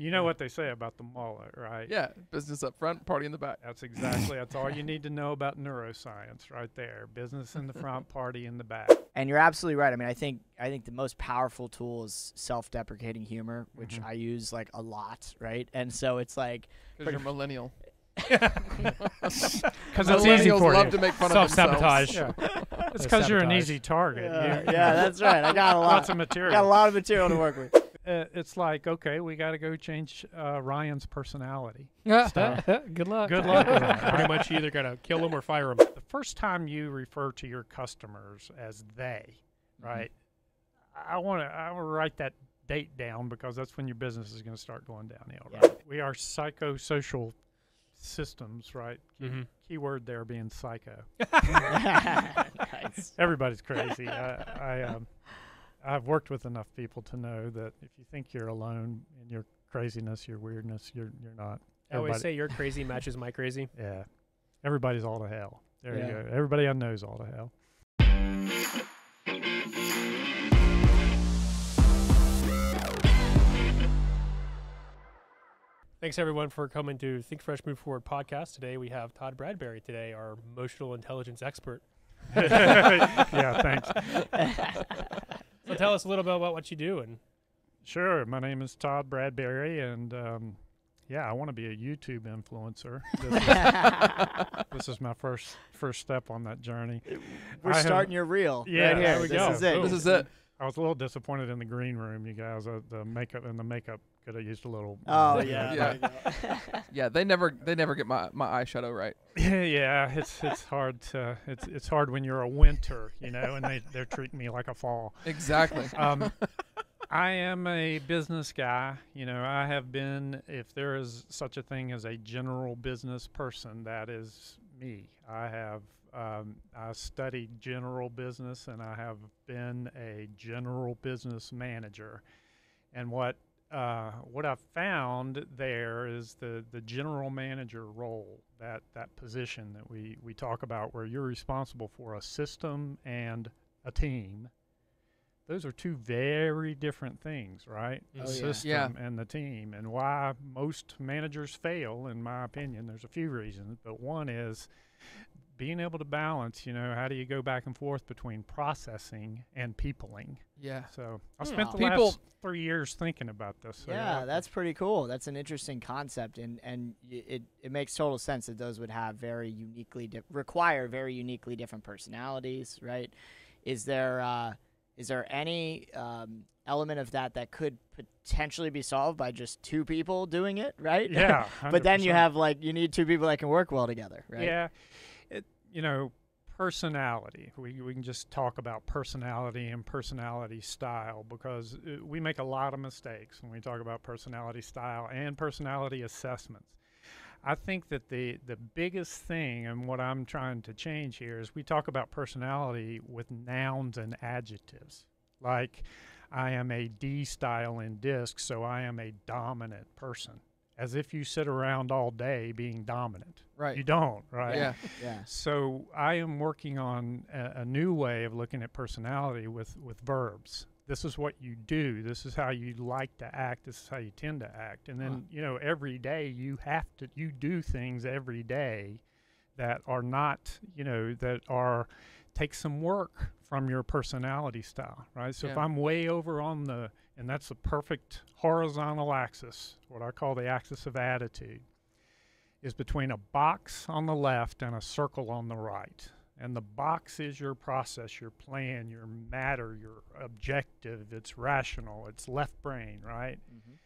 You know what they say about the mullet, right? Yeah, business up front, party in the back. That's exactly. That's all you need to know about neuroscience, right there. Business in the front, party in the back. And you're absolutely right. I mean, I think I think the most powerful tool is self-deprecating humor, which Mhm. I use like a lot, right? And so it's like Because you're millennial. Because it's easy Millennials for love you. to make fun of Self-sabotage. Yeah. It's because you're an easy target. yeah, You- yeah, that's right. I got a lot. lots of I material. got a lot of material to work with. Uh, it's like okay, we got to go change uh, Ryan's personality. Good luck. Good luck with that. Pretty much you either got to kill them or fire them. The first time you refer to your customers as they, right? I want to I want to write that date down because that's when your business is going to start going downhill. Yeah. Right? We are psychosocial systems, right? Key, Mm-hmm. Keyword there being psycho. nice. Everybody's crazy. I, I um, I've worked with enough people to know that if you think you're alone in your craziness, your weirdness, you're you're not. I always Everybody- say your crazy matches my crazy. Yeah. Everybody's all to hell. There Yeah. you go. Everybody I know's all to hell. Thanks everyone for coming to Think Fresh Move Forward podcast. Today we have Todd Bradberry today, our emotional intelligence expert. yeah, thanks. So tell us a little bit about what you do and Sure. My name is Todd Bradberry, and um, yeah, I want to be a YouTube influencer. This is, this is my first first step on that journey. We're I have- starting your reel Yeah, right here. there we this go. is it. Cool. This is it. I was a little disappointed in the green room, you guys. Uh, the makeup and the makeup could have used a little. Oh uh, yeah. Yeah. there you go. Yeah, they never they never get my, my eyeshadow right. yeah, it's it's hard to it's it's hard when you're a winter, you know, and they they're treating me like a fall. Exactly. Um, I am a business guy. You know, I have been, if there is such a thing as a general business person, that is me. I have, um, I studied general business and I have been a general business manager. And what, uh, what I've found there is the, the general manager role, that, that position that we, we talk about, where you're responsible for a system and a team those are two very different things, right? Oh, the yeah. system Yeah. and the team. And why most managers fail, in my opinion, there's a few reasons, but one is being able to balance, you know, how do you go back and forth between processing and peopling? yeah. So I Hmm. spent the People- last three years thinking about this. So yeah, that's pretty cool. That's an interesting concept, and and it it makes total sense that those would have very uniquely di- require very uniquely different personalities, right? Is there uh, is there any um, element of that that could potentially be solved by just two people doing it, right? yeah. but then you have like you need two people that can work well together, right? Yeah, it you know personality. We we can just talk about personality and personality style because uh, we make a lot of mistakes when we talk about personality style and personality assessments. I think that the the biggest thing and what I'm trying to change here is we talk about personality with nouns and adjectives. Like I am a D style in DiSC, so I am a dominant person. As if you sit around all day being dominant. Right. You don't, right? Yeah. Yeah. So I am working on a, a new way of looking at personality with, with verbs. This is what you do. This is how you like to act. This is how you tend to act. And then, Huh. you know, every day you have to, you do things every day that are not, you know, that are, take some work from your personality style, right? So if I'm way over on the, and that's the perfect horizontal axis, what I call the axis of attitude is between a box on the left and a circle on the right. And the box is your process, your plan, your matter, your objective. It's rational, it's left brain, right? Mhm.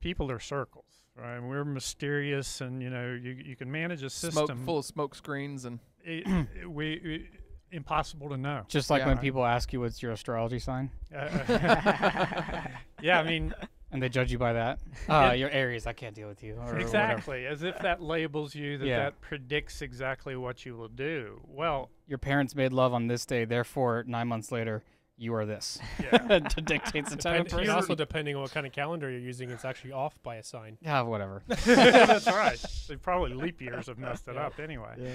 People are circles, right? We're mysterious, and you know you you can manage a Smoke system. full of smoke screens and it- it- we, we impossible to know. Just like Yeah. when people ask you what's your astrology sign, Uh, yeah, I mean and they judge you by that. Uh, you're Aries. I can't deal with you. Or whatever. exactly as if that labels you, that Yeah. that predicts exactly what you will do. Well, Your parents made love on this day, therefore nine months later you are this. yeah. to dictates the time. Depend- and also depending on what kind of calendar you're using, it's actually off by a sign. Yeah, whatever. That's right. They probably leap years have messed it Yeah. up anyway. Yeah.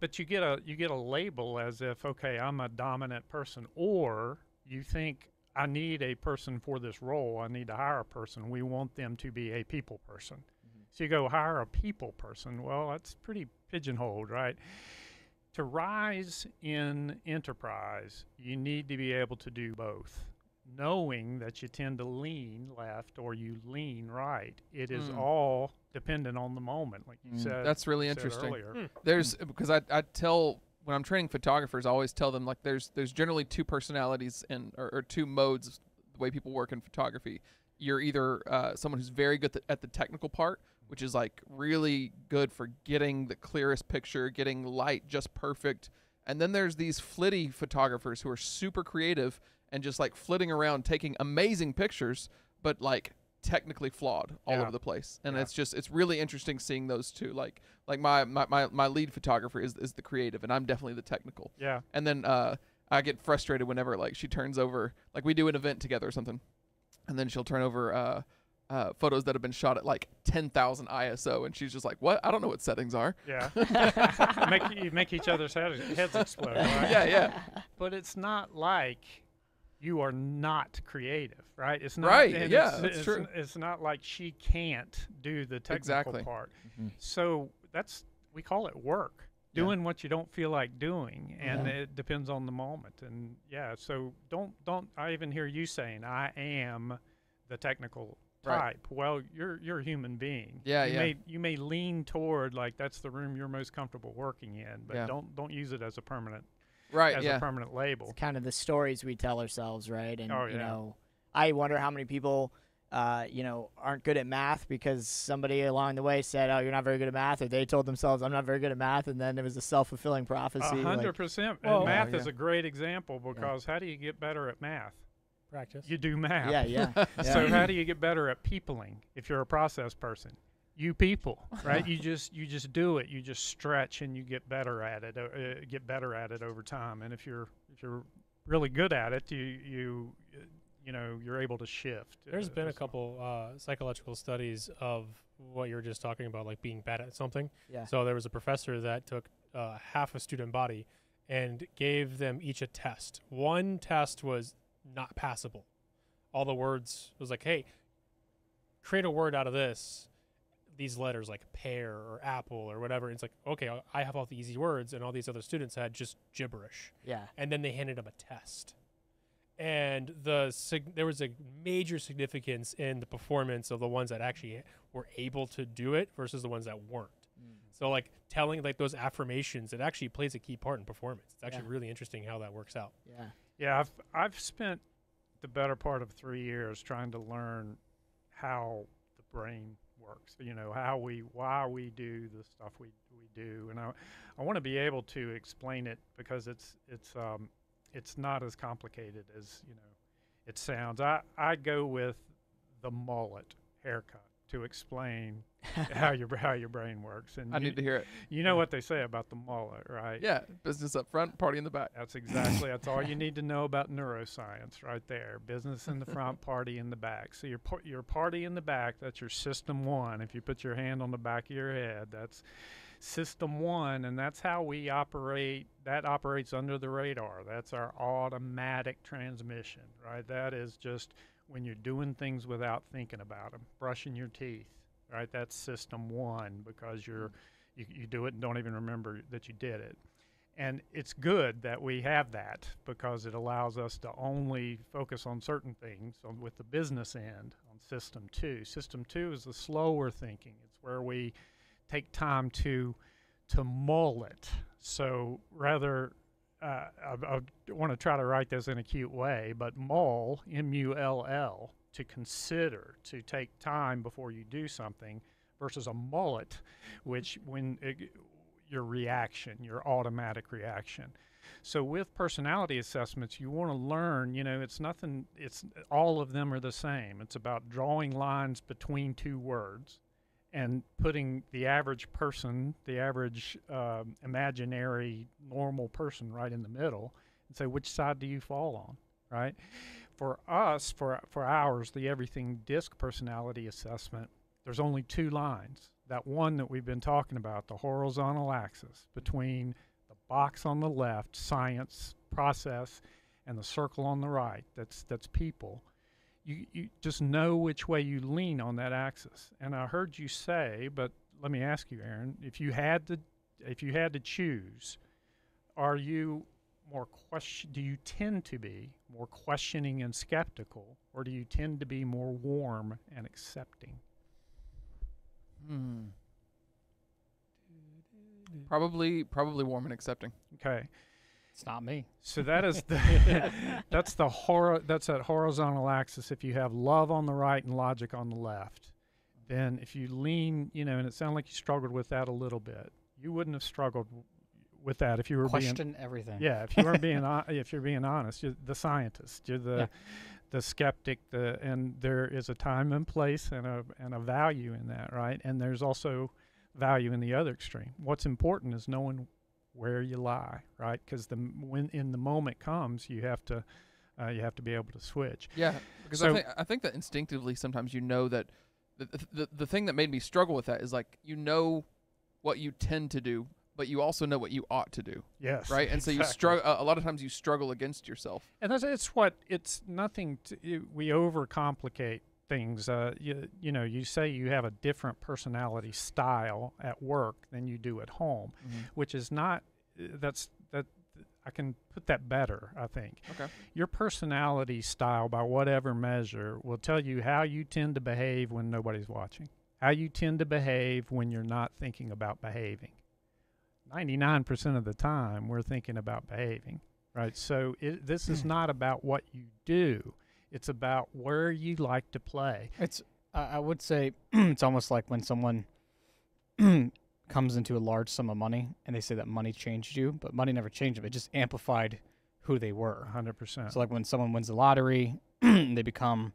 But you get a you get a label as if okay, I'm a dominant person, or you think I need a person for this role. I need to hire a person. We want them to be a people person. Mm-hmm. So you go hire a people person. Well, that's pretty pigeonholed, right? To rise in enterprise, you need to be able to do both. Knowing that you tend to lean left or you lean right, it is Mm. all dependent on the moment, like you Mm. said. That's really said interesting. earlier. Hmm. There's because I I tell when I'm training photographers, I always tell them like there's there's generally two personalities and or, or two modes the way people work in photography. You're either uh, someone who's very good th- at the technical part, which is like really good for getting the clearest picture, getting light just perfect, and then there's these flitty photographers who are super creative and just like flitting around taking amazing pictures, but like technically flawed all Yeah. over the place. And Yeah. it's just it's really interesting seeing those two. Like like my, my, my, my lead photographer is is the creative and I'm definitely the technical. Yeah. And then uh I get frustrated whenever like she turns over like we do an event together or something. And then she'll turn over uh uh, photos that have been shot at like 10,000 ISO, and she's just like, "What? I don't know what settings are." Yeah. make you make each other's head, heads explode. Right? Yeah, yeah. But it's not like you are not creative, right? It's not. Right, yeah, it's, that's it's, true. It's not like she can't do the technical Exactly. part. Mhm. So that's we call it work. Yeah. Doing what you don't feel like doing, and Yeah. it depends on the moment. And yeah, so don't don't. I even hear you saying, "I am the technical Right. type." Well, you're you're a human being. Yeah, you yeah. May, you may lean toward like that's the room you're most comfortable working in, but Yeah. don't don't use it as a permanent Right? as yeah. a permanent label. It's kind of the stories we tell ourselves, right? And Oh, you know, I wonder how many people, uh, you know, aren't good at math because somebody along the way said, "Oh, you're not very good at math," or they told themselves, "I'm not very good at math," and then it was a self fulfilling prophecy. A like- hundred percent. Well- math Yeah, is a great example because how do you get better at math? Practice. You do math. yeah, yeah. yeah. So how do you get better at peopling if you're a process person? You people, right? you just you just do it. You just stretch and you get better at it. Uh, uh, get better at it over time. And if you're if you're really good at it, you you uh, you know you're able to shift. There's uh, been a as- couple uh, psychological studies of what you were just talking about, like being bad at something. yeah. So there was a professor that took uh, half a student body and gave them each a test. One test was not passable. All the words was like, "Hey, create a word out of this." These letters like pear or apple or whatever. It's like, okay, I- I have all the easy words, and all these other students had just gibberish. yeah. and then they handed them a test. And the sig- there was a major significance in the performance of the ones that actually were able to do it versus the ones that weren't. Mm. So like telling like those affirmations, it actually plays a key part in performance. It's actually Yeah. really interesting how that works out. Yeah. Yeah, I've I've spent the better part of three years trying to learn how the brain works. You know how we why we do the stuff we we do, and I I want to be able to explain it because it's it's um it's not as complicated as you know it sounds. I I go with the mullet haircut to explain how your how your brain works, and I you, need to hear it. you know what they say about the mullet, right? Yeah, business up front, party in the back. That's exactly. That's all you need to know about neuroscience, right there. Business in the front, party in the back. So your your party in the back. That's your system one. If you put your hand on the back of your head, that's system one, and that's how we operate. That operates under the radar. That's our automatic transmission, right? That is just when you're doing things without thinking about them, brushing your teeth, right? That's system one because you're you, you do it and don't even remember that you did it. And it's good that we have that because it allows us to only focus on certain things on, with the business end on system two. System two is the slower thinking. It's where we take time to to mull it. So rather, uh, I, I want to try to write this in a cute way, but mull, M-U-L-L, to consider, to take time before you do something, versus a mullet, which when it, your reaction, your automatic reaction. So with personality assessments, you want to learn, you know, it's nothing, it's all of them are the same. It's about drawing lines between two words and putting the average person, the average um, imaginary normal person right in the middle and say, which side do you fall on, right? For us, for, for ours, the everything DiSC personality assessment, there's only two lines. That one that we've been talking about, the horizontal axis between the box on the left, science, process, and the circle on the right that's that's people you, you just know which way you lean on that axis and i heard you say but let me ask you aaron if you had to if you had to choose are you more question do you tend to be more questioning and skeptical or do you tend to be more warm and accepting Hmm. Probably, probably warm and accepting. okay It's not me. So that is the that's the hor- that's that horizontal axis. If you have love on the right and logic on the left, then if you lean, you know, and it sounded like you struggled with that a little bit. You wouldn't have struggled with that if you were being Question everything. yeah. If you weren't being hon- if you're being honest, you're the scientist. You're the Yeah. the skeptic. The and there is a time and place and a and a value in that, right? And there's also value in the other extreme. What's important is knowing where you lie, right? Because the when in the moment comes, you have to uh, you have to be able to switch. Yeah, because So- I think I think that instinctively sometimes you know that the, the the thing that made me struggle with that is like you know what you tend to do, but you also know what you ought to do, Yes, right? And so you exactly. struggle. A lot of times you struggle against yourself. And that's it's what it's nothing. To, you, we overcomplicate things. Uh, you you know, you say you have a different personality style at work than you do at home, which is not. That's that. I can put that better. I think. Okay. Your personality style, by whatever measure, will tell you how you tend to behave when nobody's watching. How you tend to behave when you're not thinking about behaving. 99% of the time, we're thinking about behaving, right? So it, this is not about what you do, it's about where you like to play. It's I I would say it's almost like when someone comes into a large sum of money and they say that money changed you, but money never changed them. It just amplified who they were. 100%. So like when someone wins the lottery, they become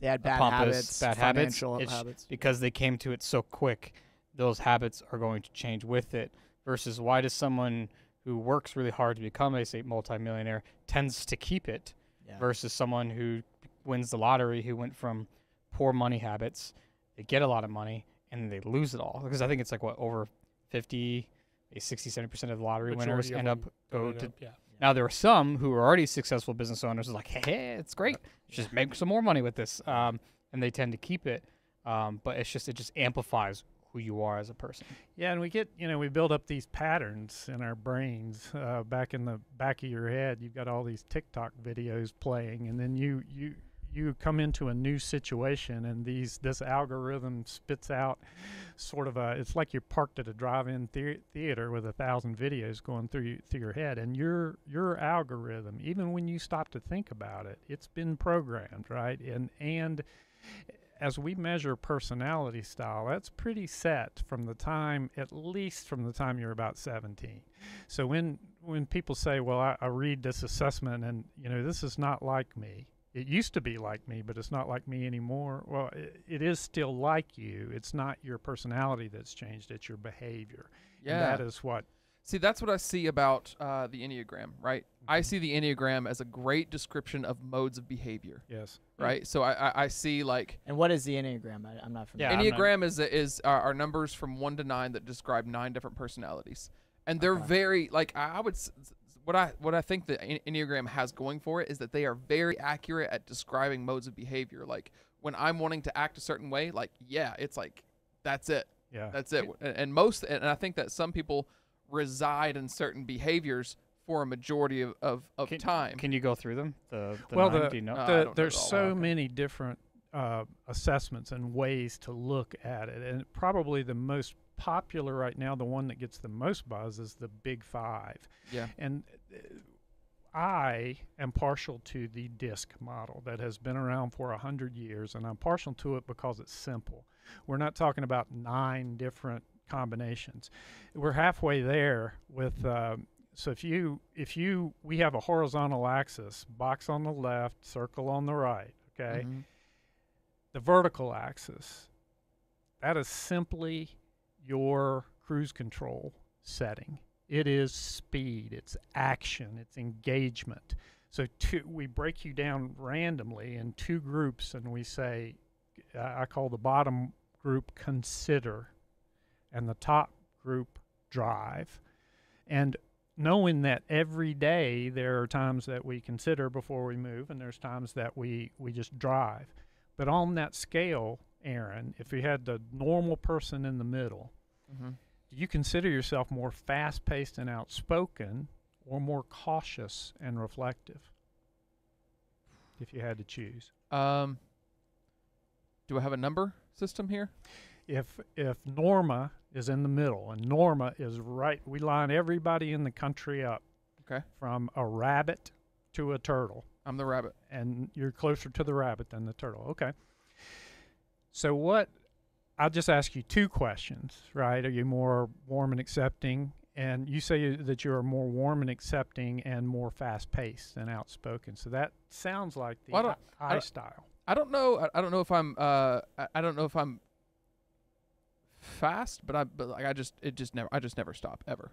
They had bad pompous, habits, bad habits, habits. because they came to it so quick, those habits are going to change with it. Versus why does someone who works really hard to become a say multimillionaire tends to keep it Yeah. versus someone who wins the lottery who went from poor money habits, they get a lot of money and they lose it all because I think it's like what over 50 maybe 60 70% of the lottery winners Majority of end up go to up- yeah. now there are some who are already successful business owners who are like, hey, hey, it's great. Just make some more money with this, um, and they tend to keep it. Um, but it's just it just amplifies who you are as a person. Yeah, and we get, you know, we build up these patterns in our brains. Uh, back in the back of your head, you've got all these TikTok videos playing, and then you you you come into a new situation, and these this algorithm spits out sort of a. It's like you're parked at a drive-in thea- theater with a thousand videos going through through your head, and your your algorithm, even when you stop to think about it, it's been programmed, right? And and as we measure personality style, that's pretty set from the time, at least from the time you're about 17. So when when people say, "Well, I, I read this assessment, and you know, this is not like me," it used to be like me, but it's not like me anymore. Well, it, it is still like you. It's not your personality that's changed; it's your behavior. Yeah. And that is what. See, that's what I see about uh, the Enneagram, right? I Mhm. see the Enneagram as a great description of modes of behavior, Yes. right? So I, I, I see like And what is the Enneagram? I, I'm not familiar. Yeah, I'm not- Enneagram is is are, are numbers from one to nine that describe nine different personalities, and they're Okay. very like I I would s- s- what I what I think the Enneagram has going for it is that they are very accurate at describing modes of behavior. Like when I'm wanting to act a certain way, like yeah, it's like that's it, Yeah. that's it. And, and most and I think that some people reside in certain behaviors for a majority of of, of Can- time. Can you go through them? The, the Well, nine, the- you know? uh, the, don't there's so Okay. many different uh, assessments and ways to look at it, and probably the most popular right now, the one that gets the most buzz, is the Big Five. yeah, And uh, I am partial to the DISC model that has been around for a hundred years, and I'm partial to it because it's simple. We're not talking about nine different combinations. We're halfway there with. um so if you if you we have a horizontal axis, box on the left, circle on the right. Okay, Mhm. the vertical axis. That is simply your cruise control setting. It is speed, it's action, it's engagement. So two, we break you down randomly in two groups, and we say, I I call the bottom group consider, and the top group drive. And knowing that every day there are times that we consider before we move, and there's times that we we just drive. But on that scale, Aaron, if you had the normal person in the middle, Mhm. do you consider yourself more fast-paced and outspoken, or more cautious and reflective? If you had to choose. Um, do I have a number system here? If if Norma is in the middle and Norma is right, we line everybody in the country up. Okay. From a rabbit to a turtle, I'm the rabbit. and you're closer to the rabbit than the turtle. Okay. So what? I'll just ask you two questions, right? Are you more warm and accepting? And you say that you are more warm and accepting and more fast-paced and outspoken. So that sounds like the Well, I I, I style. I don't know. I, I don't know if I'm. Uh, I, I don't know if I'm fast, but I. But like I just. It just never. I just never stop ever.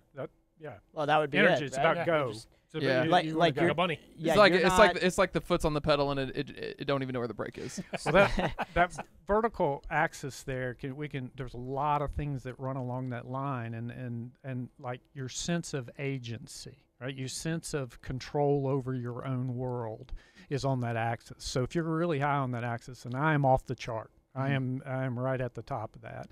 Yeah. Well, that would be Energy. it, It's right? about Yeah, go. just- It's about Yeah. you- Like- you like go. Like a bunny. Yeah, it's like you're it's like it's like the foot's on the pedal and it it, it, it don't even know where the brake is. Well, that that vertical axis there can we can there's a lot of things that run along that line and and and like your sense of agency right your sense of control over your own world is on that axis so if you're really high on that axis and i am off the chart i Mhm. am i am right at the top of that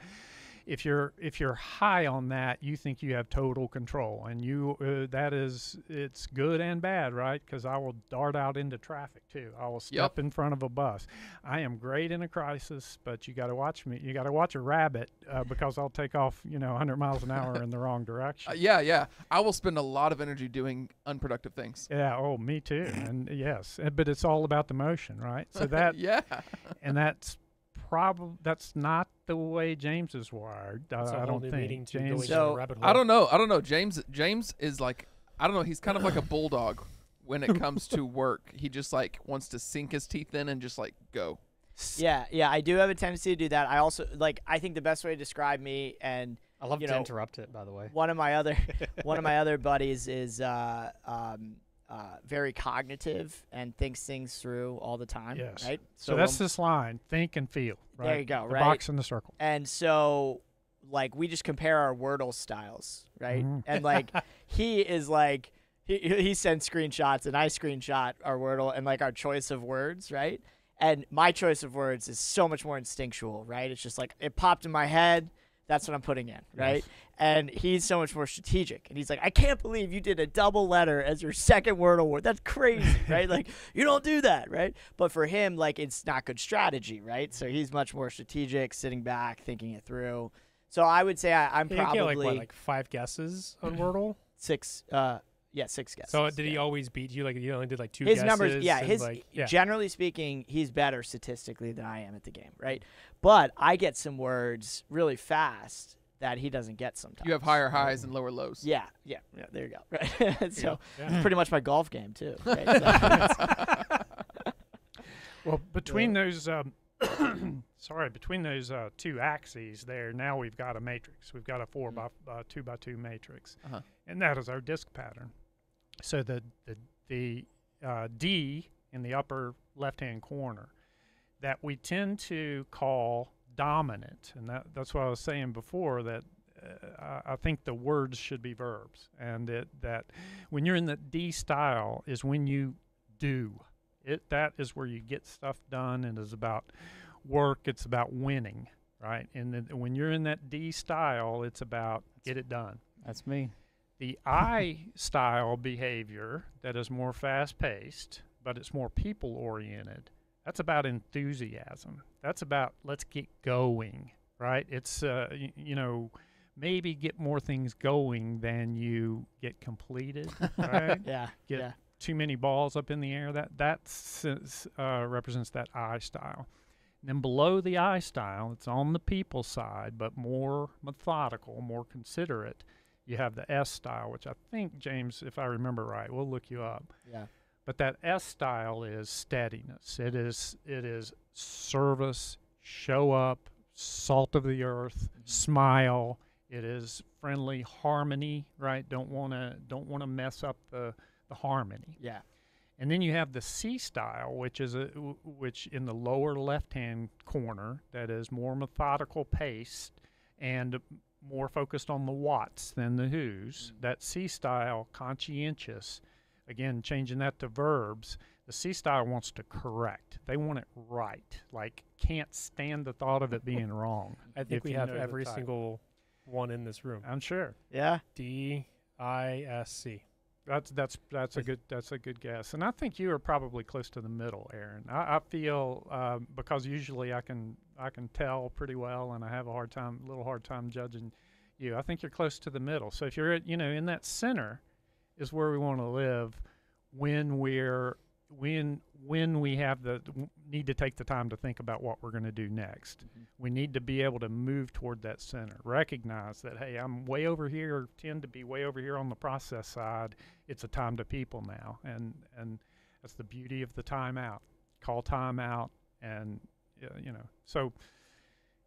if you're if you're high on that you think you have total control and you uh, that is it's good and bad right because i will dart out into traffic too i will step in front of a bus I am great in a crisis, but you got to watch me. You got to watch a rabbit uh, because I'll take off, you know, 100 miles an hour in the wrong direction. Uh, yeah, yeah. I will spend a lot of energy doing unproductive things. yeah. Oh, me too. And yes, uh, but it's all about the motion, right? So that yeah. and that's probably that's not the way James is wired. Uh, That's a I don't think James. So, into a rabbit hole. I don't know. I don't know. James James is like I don't know. He's kind of like a bulldog when it comes to work. He just like wants to sink his teeth in and just like go. Yeah, yeah, I do have a tendency to do that. I also like. I think the best way to describe me and I love You to know, interrupt it, by the way. one of my other one of my other buddies is uh, um, uh, very cognitive and thinks things through all the time. Yes. Right. So, that's when- this line: think and feel. Right? There you go, The right? box and the circle. and so like we just compare our Wordle styles, right? Mhm. And like he is like he he sends screenshots and I screenshot our Wordle and like our choice of words, right? And my choice of words is so much more instinctual, right? It's just like it popped in my head. That's what I'm putting in, right? And he's so much more strategic. And he's like, I can't believe you did a double letter as your second word award. That's crazy, right? Like, you don't do that, right? But for him, like, it's not good strategy, right? So he's much more strategic, sitting back, thinking it through. So I would say I, I'm You get probably like what, like five guesses on Wordle. six, uh, yeah, six guesses. So did he yeah. always beat you? Like you only did like two his guesses. numbers yeah his like, yeah. generally speaking he's better statistically than i am at the game right but i get some words really fast that he doesn't get sometimes You have higher highs and lower lows. yeah yeah yeah there you go right so Yeah. pretty much my golf game too right? So Well, between those, um, sorry, between those uh, two axes there, now we've got a matrix. We've got a four by uh, two by two matrix, Uh-huh. and that is our DiSC pattern. So the the the uh, D in the upper left hand corner that we tend to call dominant, and that that's what I was saying before that. Uh, I I think the words should be verbs, and it, that when you're in the D style is when you do. It that is where you get stuff done and is about work. It's about winning right? And then when you're in that d style it's about get it done. That's me. The i style behavior that is more fast paced but it's more people oriented that's about enthusiasm that's about let's get going right it's uh, y- you know maybe get more things going than you get completed right yeah Get- yeah too many balls up in the air. That that uh, represents that I style. And then below the I style, it's on the people side, but more methodical, more considerate. You have the S style, which I think James, if I remember right, we'll look you up. yeah But that S style is steadiness. It is it is service, show up, salt of the earth, mm-hmm. smile. It is friendly harmony, right? Don't want to don't want to mess up the the harmony. yeah And then you have the C style, which is a which in the lower left hand corner that is more methodical paced and more focused on the whats than the who's. Mm-hmm. That C style, conscientious, again, changing that to verbs. The C style wants to correct. They want it right. Like can't stand the thought of it being wrong. I think if we have every single one in this room. I'm sure. Yeah. D I S C. That's that's that's a good that's a good guess, and I think you are probably close to the middle, Aaron. I, I feel um, because usually I can I can tell pretty well, and I have a hard time, little hard time judging you. I think you're close to the middle. So if you're at, you know in that center, is where we want to live when we're when when we have the need to take the time to think about what we're going to do next. Mm-hmm. We need to be able to move toward that center. Recognize that hey, I'm way over here, tend to be way over here on the process side it's a time to people now and and that's the beauty of the timeout call timeout and you know so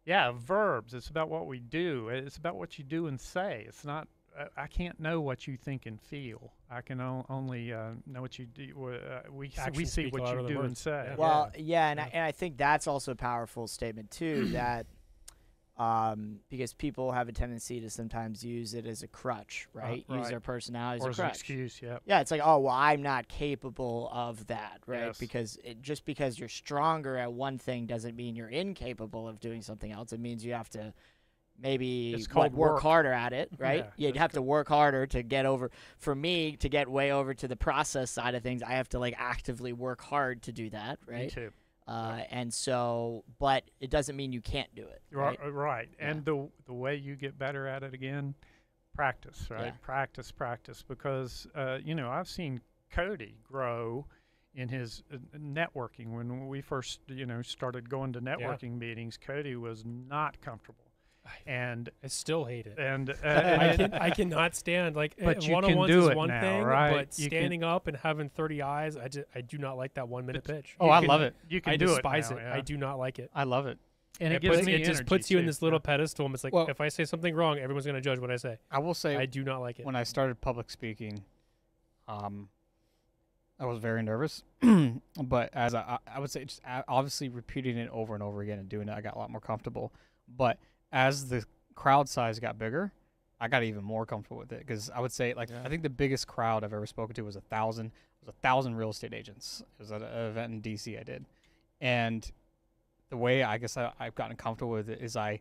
yeah verbs it's about what we do it's about what you do and say it's not I- I can't know what you think and feel. I can o- only uh, know what you do. Uh, we s- we see what you than do and say. Yeah. Well, yeah, and, I, and I think that's also a powerful statement too. that um, because people have a tendency to sometimes use it as a crutch, right? Use right. their personality as or a as an crutch. excuse. Yeah. Yeah, it's like, oh well, I'm not capable of that, right? Yes. Because it, just because you're stronger at one thing doesn't mean you're incapable of doing something else. It means you have to maybe It's what, called work work. harder at it, right? Yeah, You'd have to work harder to get over. For me, to get way over to the process side of things, I have to like actively work hard to do that, right? Me too. Uh, and so, but it doesn't mean you can't do it, right? Right, right. Yeah. And the the way you get better at it again, practice, right? Yeah. Practice, practice. Because uh, you know, I've seen Cody grow in his uh, networking. When we first, you know, started going to networking meetings, Cody was not comfortable, and I still hate it. and, uh, I can I cannot stand like But one on ones is one now, thing, right? but You can- standing up and having thirty eyes, I just I do not like that one minute pitch. Oh, you I can- love it. You can I do despise it. it. now, I do not like it. I love it. and it, it gives puts, me it just energy, puts you in this little yeah. pedestal. And it's like Well- if I say something wrong, everyone's gonna judge what I say. I will say I do not like it. when I started public speaking, um, I was very nervous. but as I, I- I would say, just obviously repeating it over and over again and doing it, I got a lot more comfortable. But as the crowd size got bigger, I got even more comfortable with it because I would say, like, Yeah. I think the biggest crowd I've ever spoken to was a thousand. It Was a thousand real estate agents. It was at an event in DC I did, and the way I guess I, I've gotten comfortable with it is I,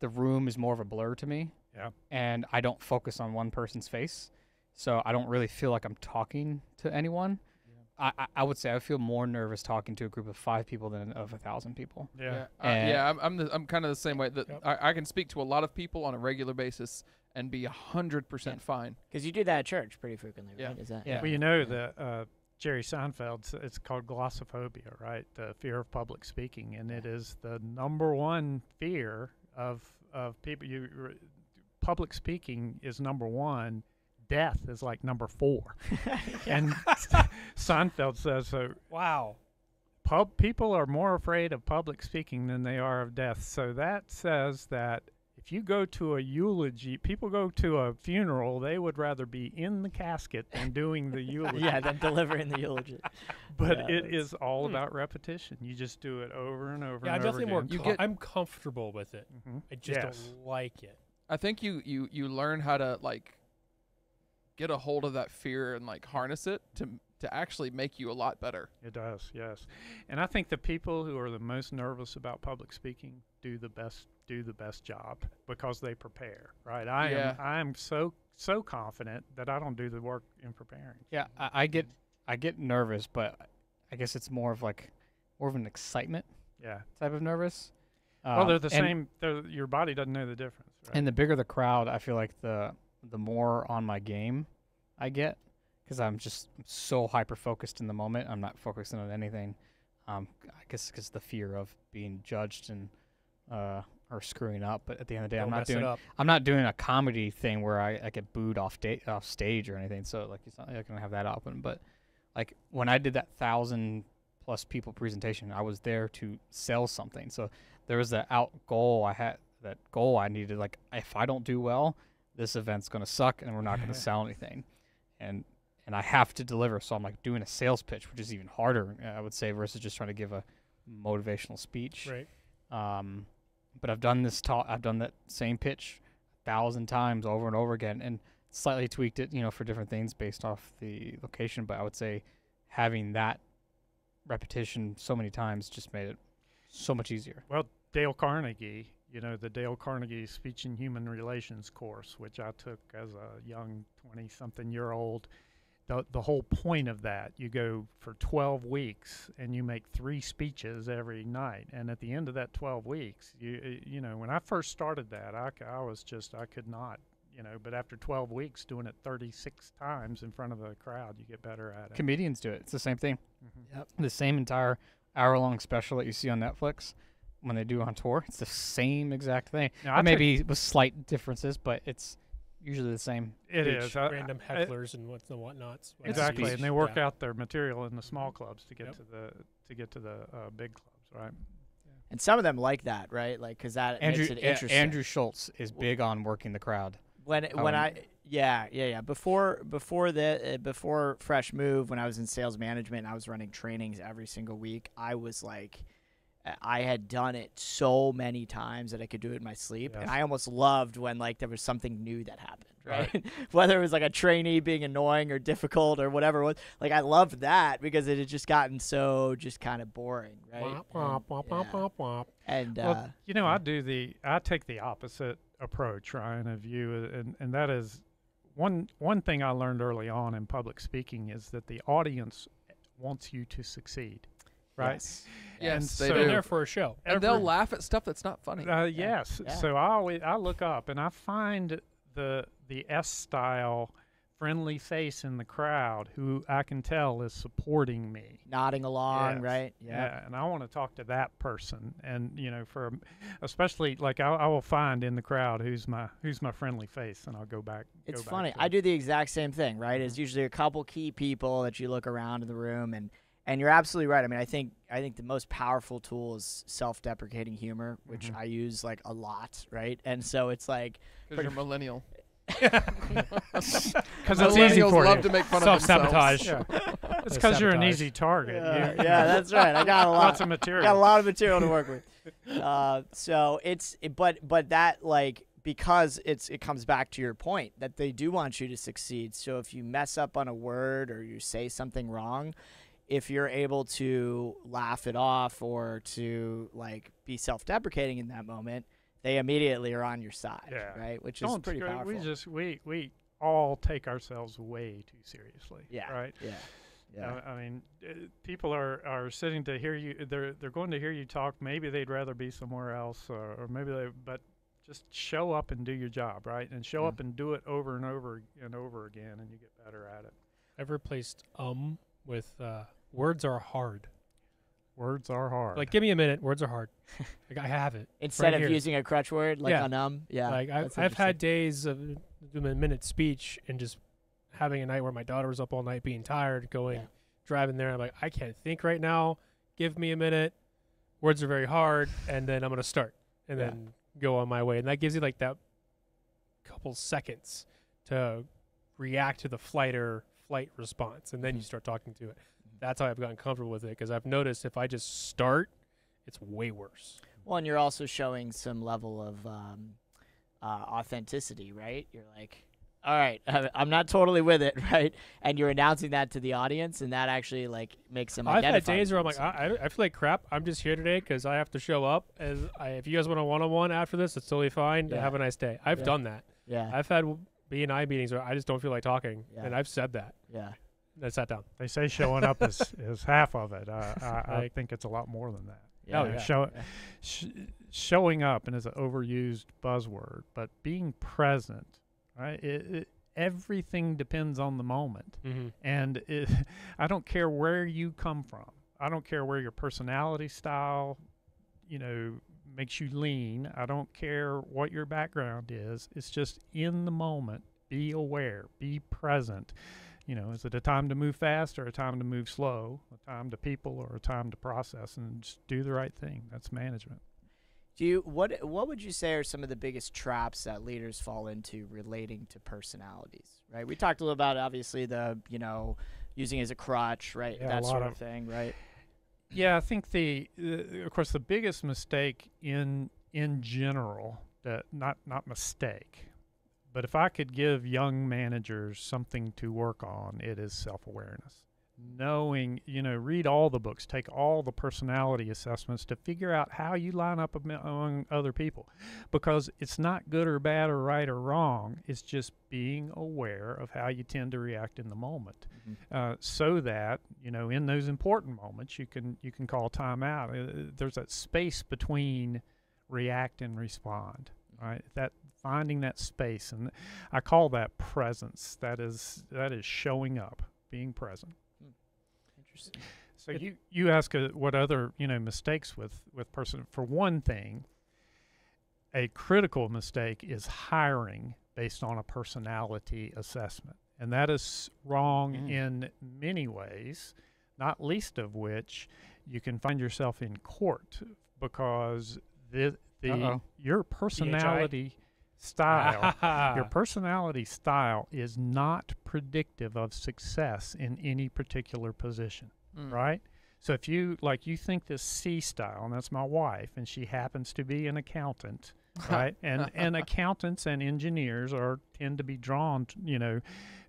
the room is more of a blur to me Yeah. and I don't focus on one person's face, so I don't really feel like I'm talking to anyone. I, I, I would say I feel more nervous talking to a group of five people than of a thousand people. Yeah. Yeah, uh, yeah. I'm I'm, the, I'm kind of the same way. That Yep. I, I can speak to a lot of people on a regular basis and be hundred percent fine. Because you do that at church pretty frequently, Yeah. right? Is that Yeah. Well, you know Yeah. that uh, Jerry Seinfeld's it's called glossophobia, right? The fear of public speaking, and it is the number one fear of of people. You public speaking is number one. Death is like number four. And Seinfeld says so. wow. Pub people are more afraid of public speaking than they are of death. So that says that if you go to a eulogy, people go to a funeral, they would rather be in the casket than doing the eulogy. yeah, then delivering the eulogy. but Yeah, it that's- is all Hmm. about repetition. You just do it over and over Yeah, I'm and over definitely more. again. You com- get- I'm comfortable with it. Mhm. I just Yes. don't like it. I think you you you learn how to like get a hold of that fear and like harness it to to actually make you a lot better. It does, yes. And I think the people who are the most nervous about public speaking do the best do the best job because they prepare. Right? I Yeah. am I am so so confident that I don't do the work in preparing. Yeah, I, I get I get nervous, but I guess it's more of like more of an excitement Yeah. type of nervous. well, Um, they're the same. They're, your body doesn't know the difference. Right? And the bigger the crowd, I feel like the the more on my game I get because I'm just so hyper focused in the moment. I'm not focusing on anything. Um, I guess because the fear of being judged and uh, or screwing up. But at the end of the day, I'm Don't not mess it doing. I'm not doing a comedy thing where I, I get booed off da- off stage or anything. So like it's not like I can have that happen. But like when I did that thousand plus people presentation, I was there to sell something. So there was that out goal I had. That goal I needed. Like if I don't do well, this event's gonna suck and we're not gonna sell anything. And and I have to deliver. So I'm like doing a sales pitch, which is even harder, I would say, versus just trying to give a motivational speech. Right. Um, but I've done this talk. I've done that same pitch a thousand times over and over again, and slightly tweaked it, you know, for different things based off the location. But I would say having that repetition so many times just made it so much easier. Well, Dale Carnegie, you know, the Dale Carnegie Speech and Human Relations course, which I took as a young 20 something year old. The, the whole point of that, you go for 12 weeks and you make three speeches every night. And at the end of that 12 weeks, you, uh, you know, when I first started that, I, I was just, I could not, you know, but after 12 weeks doing it 36 times in front of a crowd, you get better at it. Comedians do it. It's the same thing. Mhm. The same entire hour long special that you see on Netflix when they do on tour. It's the same exact thing. Now, I Or took- maybe with slight differences, but it's usually the same. it Each is. I- random I- hecklers and what's and whatnots. what Exactly, you. and they work Yeah. out their material in the small clubs to get Yep. to the to get to the uh, big clubs, right? And some of them like that, right? Like because that Andrew makes it A- interesting. Andrew Schulz is big on working the crowd. when when um, I yeah yeah yeah before before the uh, before Fresh Move when I was in sales management and I was running trainings every single week I was like I had done it so many times that I could do it in my sleep and I almost loved when like there was something new that happened right, Right. whether it was like a trainee being annoying or difficult or whatever it was like I loved that because it had just gotten so just kind of boring right Womp, womp, womp, and, womp, yeah. womp, womp. and Well, uh, you know, I do the I take the opposite approach, Ryan, of you, and and that is one one thing I learned early on in public speaking is that the audience wants you to succeed, right? yes. Yes, And they so- They're there for a show. and they'll laugh at stuff that's not funny. Uh, yes. Yeah. So I always I look up and I find the the S style friendly face in the crowd who I can tell is supporting me. nodding along Yes. right Yeah, and I want to talk to that person, and you know, for especially like I, I will find in the crowd who's my who's my friendly face, and I'll go back. It's go funny. to I do the exact same thing, right? It's usually a couple key people that you look around in the room and and you're absolutely right. I mean, I think I think the most powerful tool is self-deprecating humor, which Mhm. I use like a lot, right? And so it's like Because you're millennial. because it's easy Millennials for love you. to make fun Self of themselves. sabotage. Yeah. it's because you're an easy target. yeah, You- yeah, that's right. I got a lot. lots of I material. got a lot of material to work with. Uh, so it's it- but but that like because it's it comes back to your point that they do want you to succeed. So if you mess up on a word or you say something wrong, if you're able to laugh it off or to like be self-deprecating in that moment, they immediately are on your side, Yeah. right? Which is Don't pretty go- powerful. We just we we all take ourselves way too seriously. yeah, Right. yeah, yeah. Uh, I mean, uh, people are, are sitting to hear you. They're they're going to hear you talk. Maybe they'd rather be somewhere else, or, or maybe they. But just show up and do your job, right? And show Yeah. up and do it over and over and over again, and you get better at it. I've replaced um with uh, words are hard. Words are hard. Like, give me a minute. Words are hard. like, I have it. Instead right of here. using a crutch word like Yeah. unum, yeah. like, I've, I've had days of doing a minute speech and just having a night where my daughter was up all night being tired, going, Yeah. driving there. I'm like, I can't think right now. Give me a minute. Words are very hard. And then I'm going to start and Yeah. then go on my way. And that gives you like that couple seconds to react to the flight or flight response. And then you Mhm. start talking to it. That's how I've gotten comfortable with it because I've noticed if I just start, it's way worse. Well, and you're also showing some level of um, uh, authenticity, right? You're like, all right, I'm not totally with it, right? And you're announcing that to the audience, and that actually like makes them. I've had days where I'm like. I, I feel like crap. I'm just here today because I have to show up. As I, if you guys want a one-on-one after this, it's totally fine. Yeah. Have a nice day. I've Yeah. done that. yeah, I've had BNI meetings where I just don't feel like talking, Yeah. and I've said that. yeah, I sat down. they say, showing up is is half of it. Uh, I, I Like- think it's a lot more than that. yeah. Oh, You know, yeah. Show, sh- showing up and is an overused buzzword, but being present, right? It, it, everything depends on the moment. Mm-hmm. and it, I don't care where you come from. I don't care where your personality style, you know, makes you lean. I don't care what your background is. It's just in the moment. Be aware. Be present. You know, is it a time to move fast or a time to move slow? A time to people or a time to process, and just do the right thing. That's management. Do you what what would you say are some of the biggest traps that leaders fall into relating to personalities? Right. We talked a little about obviously the you know using as a crutch, right? Yeah, that sort of of- thing, right? Yeah, I think the, of course, the biggest mistake in in general that not not mistake, But if I could give young managers something to work on, it is self awareness. Knowing, you know, read all the books, take all the personality assessments to figure out how you line up among other people. Because it's not good or bad or right or wrong, it's just being aware of how you tend to react in the moment. Uh, so that you know in those important moments you can you can call time out uh, there's that space between react and respond right that finding that space and i call that presence that is that is showing up being present Interesting. so you you ask uh, what other you know mistakes with with person for one thing a critical mistake is hiring based on a personality assessment and that is wrong Mm. in many ways not least of which you can find yourself in court because the the Uh-oh. your personality style your personality style is not predictive of success in any particular position, Mm. right? So if you like you think this C style, and that's my wife, and she happens to be an accountant, right? and and accountants and engineers are tend to be drawn, to, you know,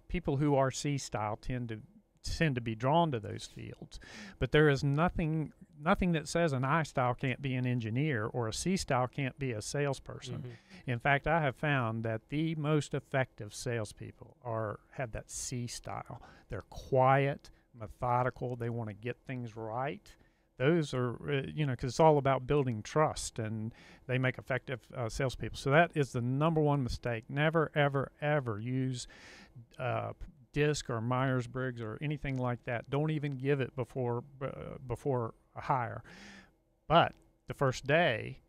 people who are C style tend to tend to be drawn to those fields. But there is nothing nothing that says an I style can't be an engineer or a C style can't be a salesperson. Mhm. In fact, I have found that the most effective salespeople are have that C style. They're quiet, methodical. They want to get things right. Those are, uh, you know, because it's all about building trust, and they make effective uh, salespeople. So that is the number one mistake. Never, ever, ever use uh, DiSC or Myers Briggs or anything like that. Don't even give it before uh, before a hire. But the first day,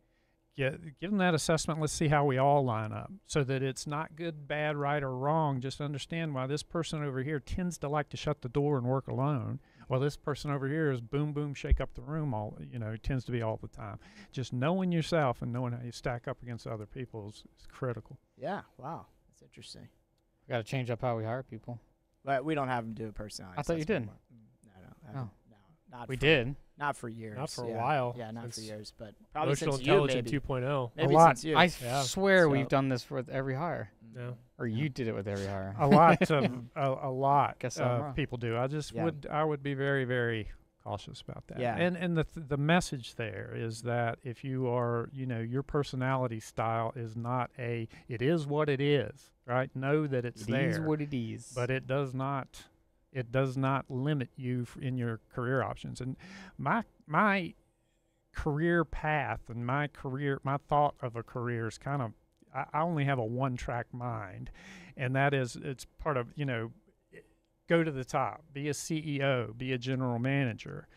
get give them that assessment. Let's see how we all line up, so that it's not good, bad, right, or wrong. Just understand why this person over here tends to like to shut the door and work alone, while this person over here is boom, boom, shake up the room. All you know, tends to be all the time. Just knowing yourself and knowing how you stack up against other people is, is critical. Yeah. Wow. That's interesting. We Got to change up how we hire people. But we don't have them do a personality. I thought you did. anymore. Mm, No, no, Oh. haven't- no, not We for, did. Not for years. Not for a while, Yeah, not for years, but probably Emotional since you, intelligence maybe. 2.0. Maybe lot. since you. I Yeah. swear So- we've done this with every hire, Yeah. or you did it with every hire. a lot of a, a lot Guess I'm people do. I just Yeah. would I would be very very cautious about that. Yeah. And and the th- the message there is that if you are you know your personality style is not a it is what it is right. Know that it's It there, is what it is. but it does not it does not limit you in your career options. And my my career path and my career my thought of a career is kind of I, only have a one track mind, and that is it's part of you know go to the top, be a CEO, be a general manager,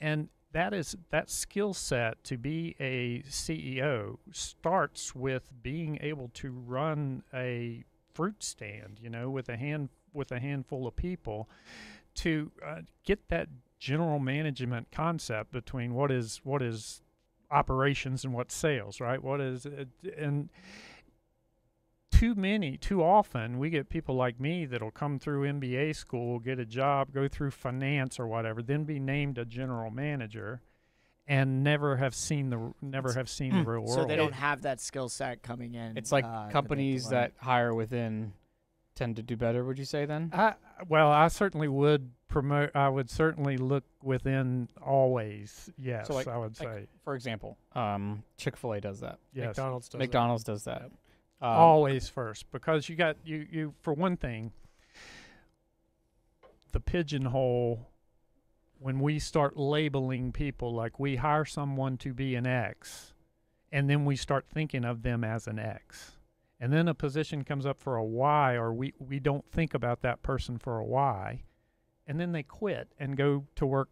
and that is that skill set to be a CEO starts with being able to run a fruit stand, you know, with a hand with a handful of people to uh, get that general management concept between what is what is operations and what sales, right? What is it, and too many, too often, we get people like me that'll come through MBA school, get a job, go through finance or whatever, then be named a general manager, and never have seen the never It's- have seen the real world. so they don't have that skill set coming in. it's like uh, they have to companies that hire within tend to do better. Would you say then? I well, I certainly would promote. I would certainly look within always. Yes, like- I would like say For example, um, Chick Fil A does that. yes. McDonald's does that. McDonald's does that. Yep. Um, always first because you got you you for one thing. The pigeonhole. When we start labeling people like we hire someone to be an X, and then we start thinking of them as an X, and then a position comes up for a Y, or we we don't think about that person for a Y, and then they quit and go to work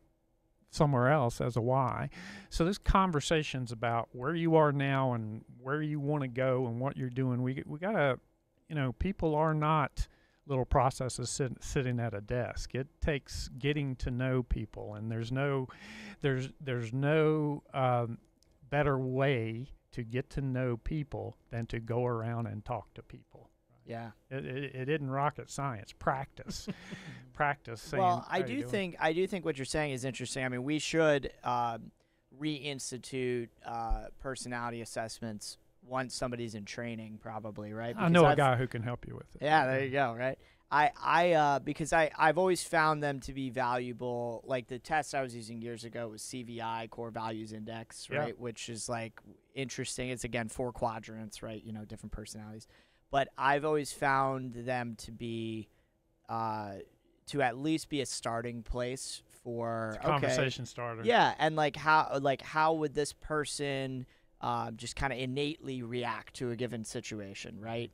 somewhere else as a Y. So there's conversations about where you are now and where you want to go and what you're doing. We we gotta, you know, people are not little processes sit, sitting at a desk. It takes getting to know people, and there's no, there's there's no um, better way to get to know people than to go around and talk to people. Yeah. It, it, it isn't rocket science. Practice, practice. Saying, well, I do think I do think what you're saying is interesting. I mean, we should um, reinstitute uh, personality assessments once somebody's in training, probably right. I know Because a guy who can help you with it. Yeah, there you go. Right. I I uh because I I've always found them to be valuable. Like the test I was using years ago was CVI Core Values Index, Yeah. right? Which is like interesting. It's again four quadrants, right? You know, different personalities. But I've always found them to be uh to at least be a starting place for a okay, conversation starter. yeah, and like how like how would this person uh, just kind of innately react to a given situation, right?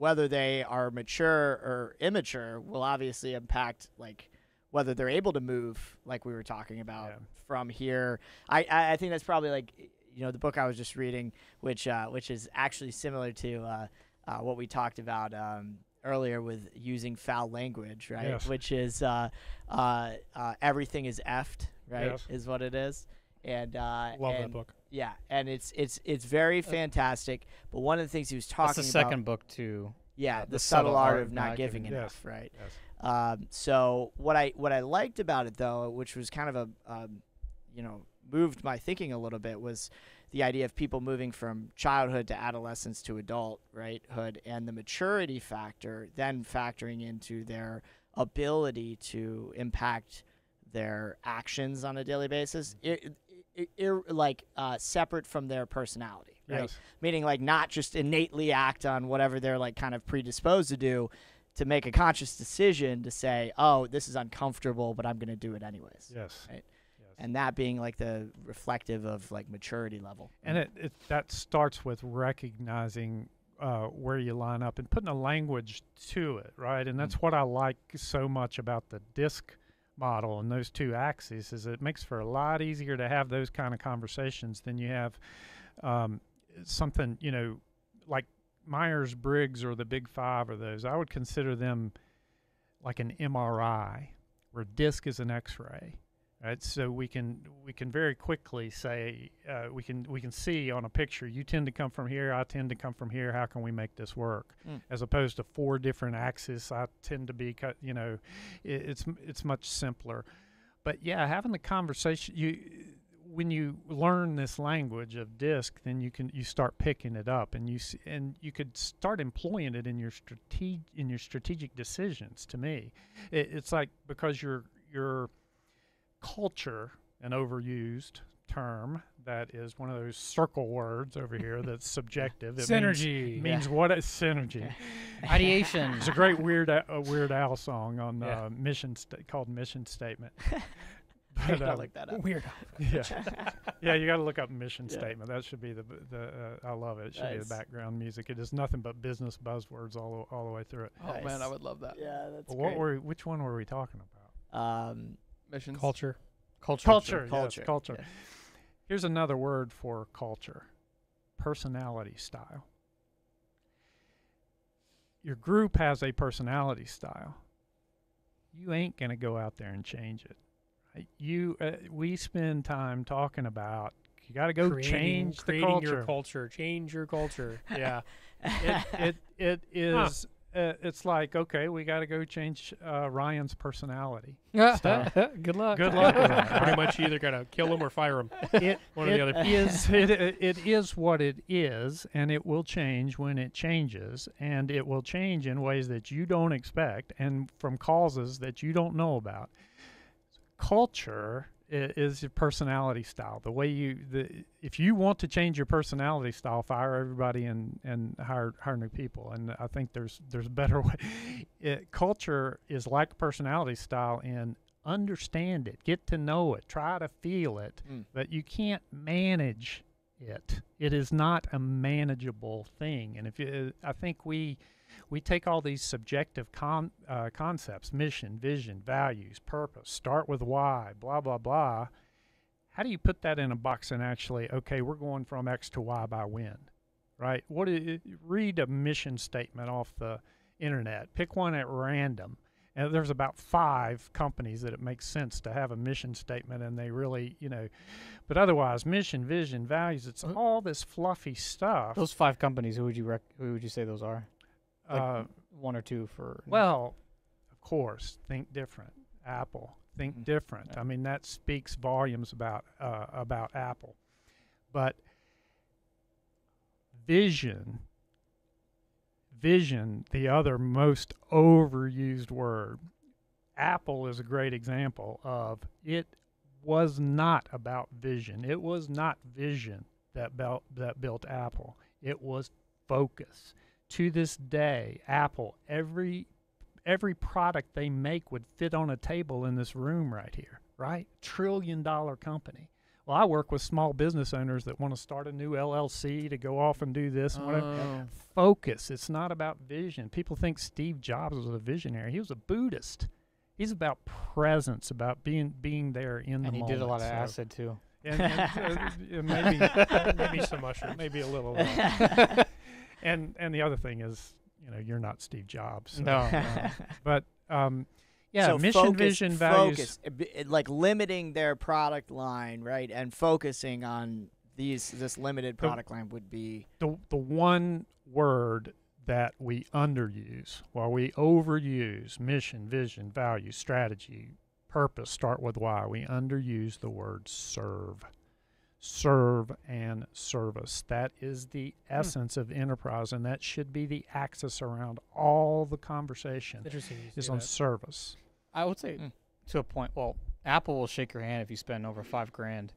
Whether they are mature or immature will obviously impact like whether they're able to move, like we were talking about Yeah. from here. I, I I think that's probably like you know the book I was just reading, which uh, which is actually similar to uh, uh, what we talked about um, earlier with using foul language, right? Yes. Which is uh, uh, uh, everything is effed, right? Yes. Is what it is, and uh, Love and, that book. Yeah, and it's it's it's very fantastic. But one of the things he was talking That's the about, second book too. yeah, uh, the, subtle, art of not giving Yes. enough, right? Yes. Um, so what I what I liked about it though, which was kind of a um, you know moved my thinking a little bit, was the idea of people moving from childhood to adolescence to adult righthood, and the maturity factor then factoring into their ability to impact their actions on a daily basis, it, it, like uh, separate from their personality, right? Yes. meaning like not just innately act on whatever they're like kind of predisposed to do to make a conscious decision to say oh this is uncomfortable but i'm going to do it anyways Yes. Right. Yes. and that being like the reflective of like maturity level And it, it that starts with recognizing uh, where you line up and putting a language to it, right? And that's what I like so much about the DiSC model and those two axes is it makes for a lot easier to have those kind of conversations than you have um, something you know like Myers Briggs or the Big Five or those. I would consider them like an MRI, where DiSC is an X-ray right so we can we can very quickly say uh, we can we can see on a picture you tend to come from here i tend to come from here how can we make this work? Mm. as opposed to four different axes i tend to be cut you know it, it's it's much simpler. But yeah having the conversation you when you learn this language of DiSC then you can you start picking it up and you s- and you could start employing it in your strategic in your strategic decisions to me. It, it's like because your your culture, an overused term that is one of those circle words over here that's subjective. It Synergy. means, means what is synergy? Ideation. It's a great weird a Weird Al song on Yeah. uh, mission sta- called Mission Statement. I But, gotta um, look that up Weird. yeah, yeah, you got to look up mission Yeah. statement. That should be the the. Uh, I love it. It should be the background music. It is nothing but business buzzwords all the, all the way through it. Oh man, I would love that. yeah that's But what great. were which one were we talking about? um Missions. Culture. Culture. Culture. yes, culture culture. yeah. Here's another word for culture personality style. Your group has a personality style. You ain't going to go out there and change it. Right? You, uh, we spend time talking about you got to go creating, change the culture. your culture. Change your culture. Yeah. it, it, it is. Uh, it's like okay, we got to go change uh, Ryan's personality. Stop. Good luck. Good luck. Pretty much you either gotta kill him or fire him. it, One or the other. is it, it is what it is and it will change when it changes and it will change in ways that you don't expect and from causes that you don't know about culture i- is your personality style. The way you the if you want to change your personality style fire everybody and and hire hire new people. And i think there's there's a better way. It, culture is like personality style in understand it get to know it try to feel it Mm. but you can't manage it. It is not a manageable thing. And if you i think we we take all these subjective con, uh, concepts mission vision values purpose start with why blah blah blah how do you put that in a box and actually okay we're going from x to y by when right what i- read a mission statement off the internet pick one at random and there's about five companies that it makes sense to have a mission statement and they really you know but otherwise mission vision values it's all this fluffy stuff Those five companies. Who would you rec- Who would you say those are? Like uh, one or two for. well of course think different apple think Mm. different Yeah. i mean that speaks volumes about uh, about apple but vision, vision, the other most overused word. Apple is a great example of it was not about vision. It was not vision that built that built Apple. It was focus. To this day, Apple every every product they make would fit on a table in this room right here, right? Trillion dollar company. Well, I work with small business owners that want to start a new LLC to go off and do this and. Oh. Focus. It's not about vision. People think Steve Jobs was a visionary. He was a Buddhist. He's about presence, about being being there in the and he did a lot of so- acid too. and, and, uh, maybe Maybe some mushrooms. maybe a little. uh, and and the other thing is, you know, you're not Steve Jobs. so- No, no. but um, yeah, so mission, focus, vision, values. focus, uh, uh, like limiting their product line, right, and focusing on these this limited The- product line would be The the one word that we underuse while we overuse mission, vision, value, strategy, purpose start with why. We underuse the word serve. Serve and service. That is the essence of enterprise, and that should be the axis around all the conversation. Interesting. Is on that. service. I would say Mm. to a point. Well, Apple will shake your hand if you spend over five grand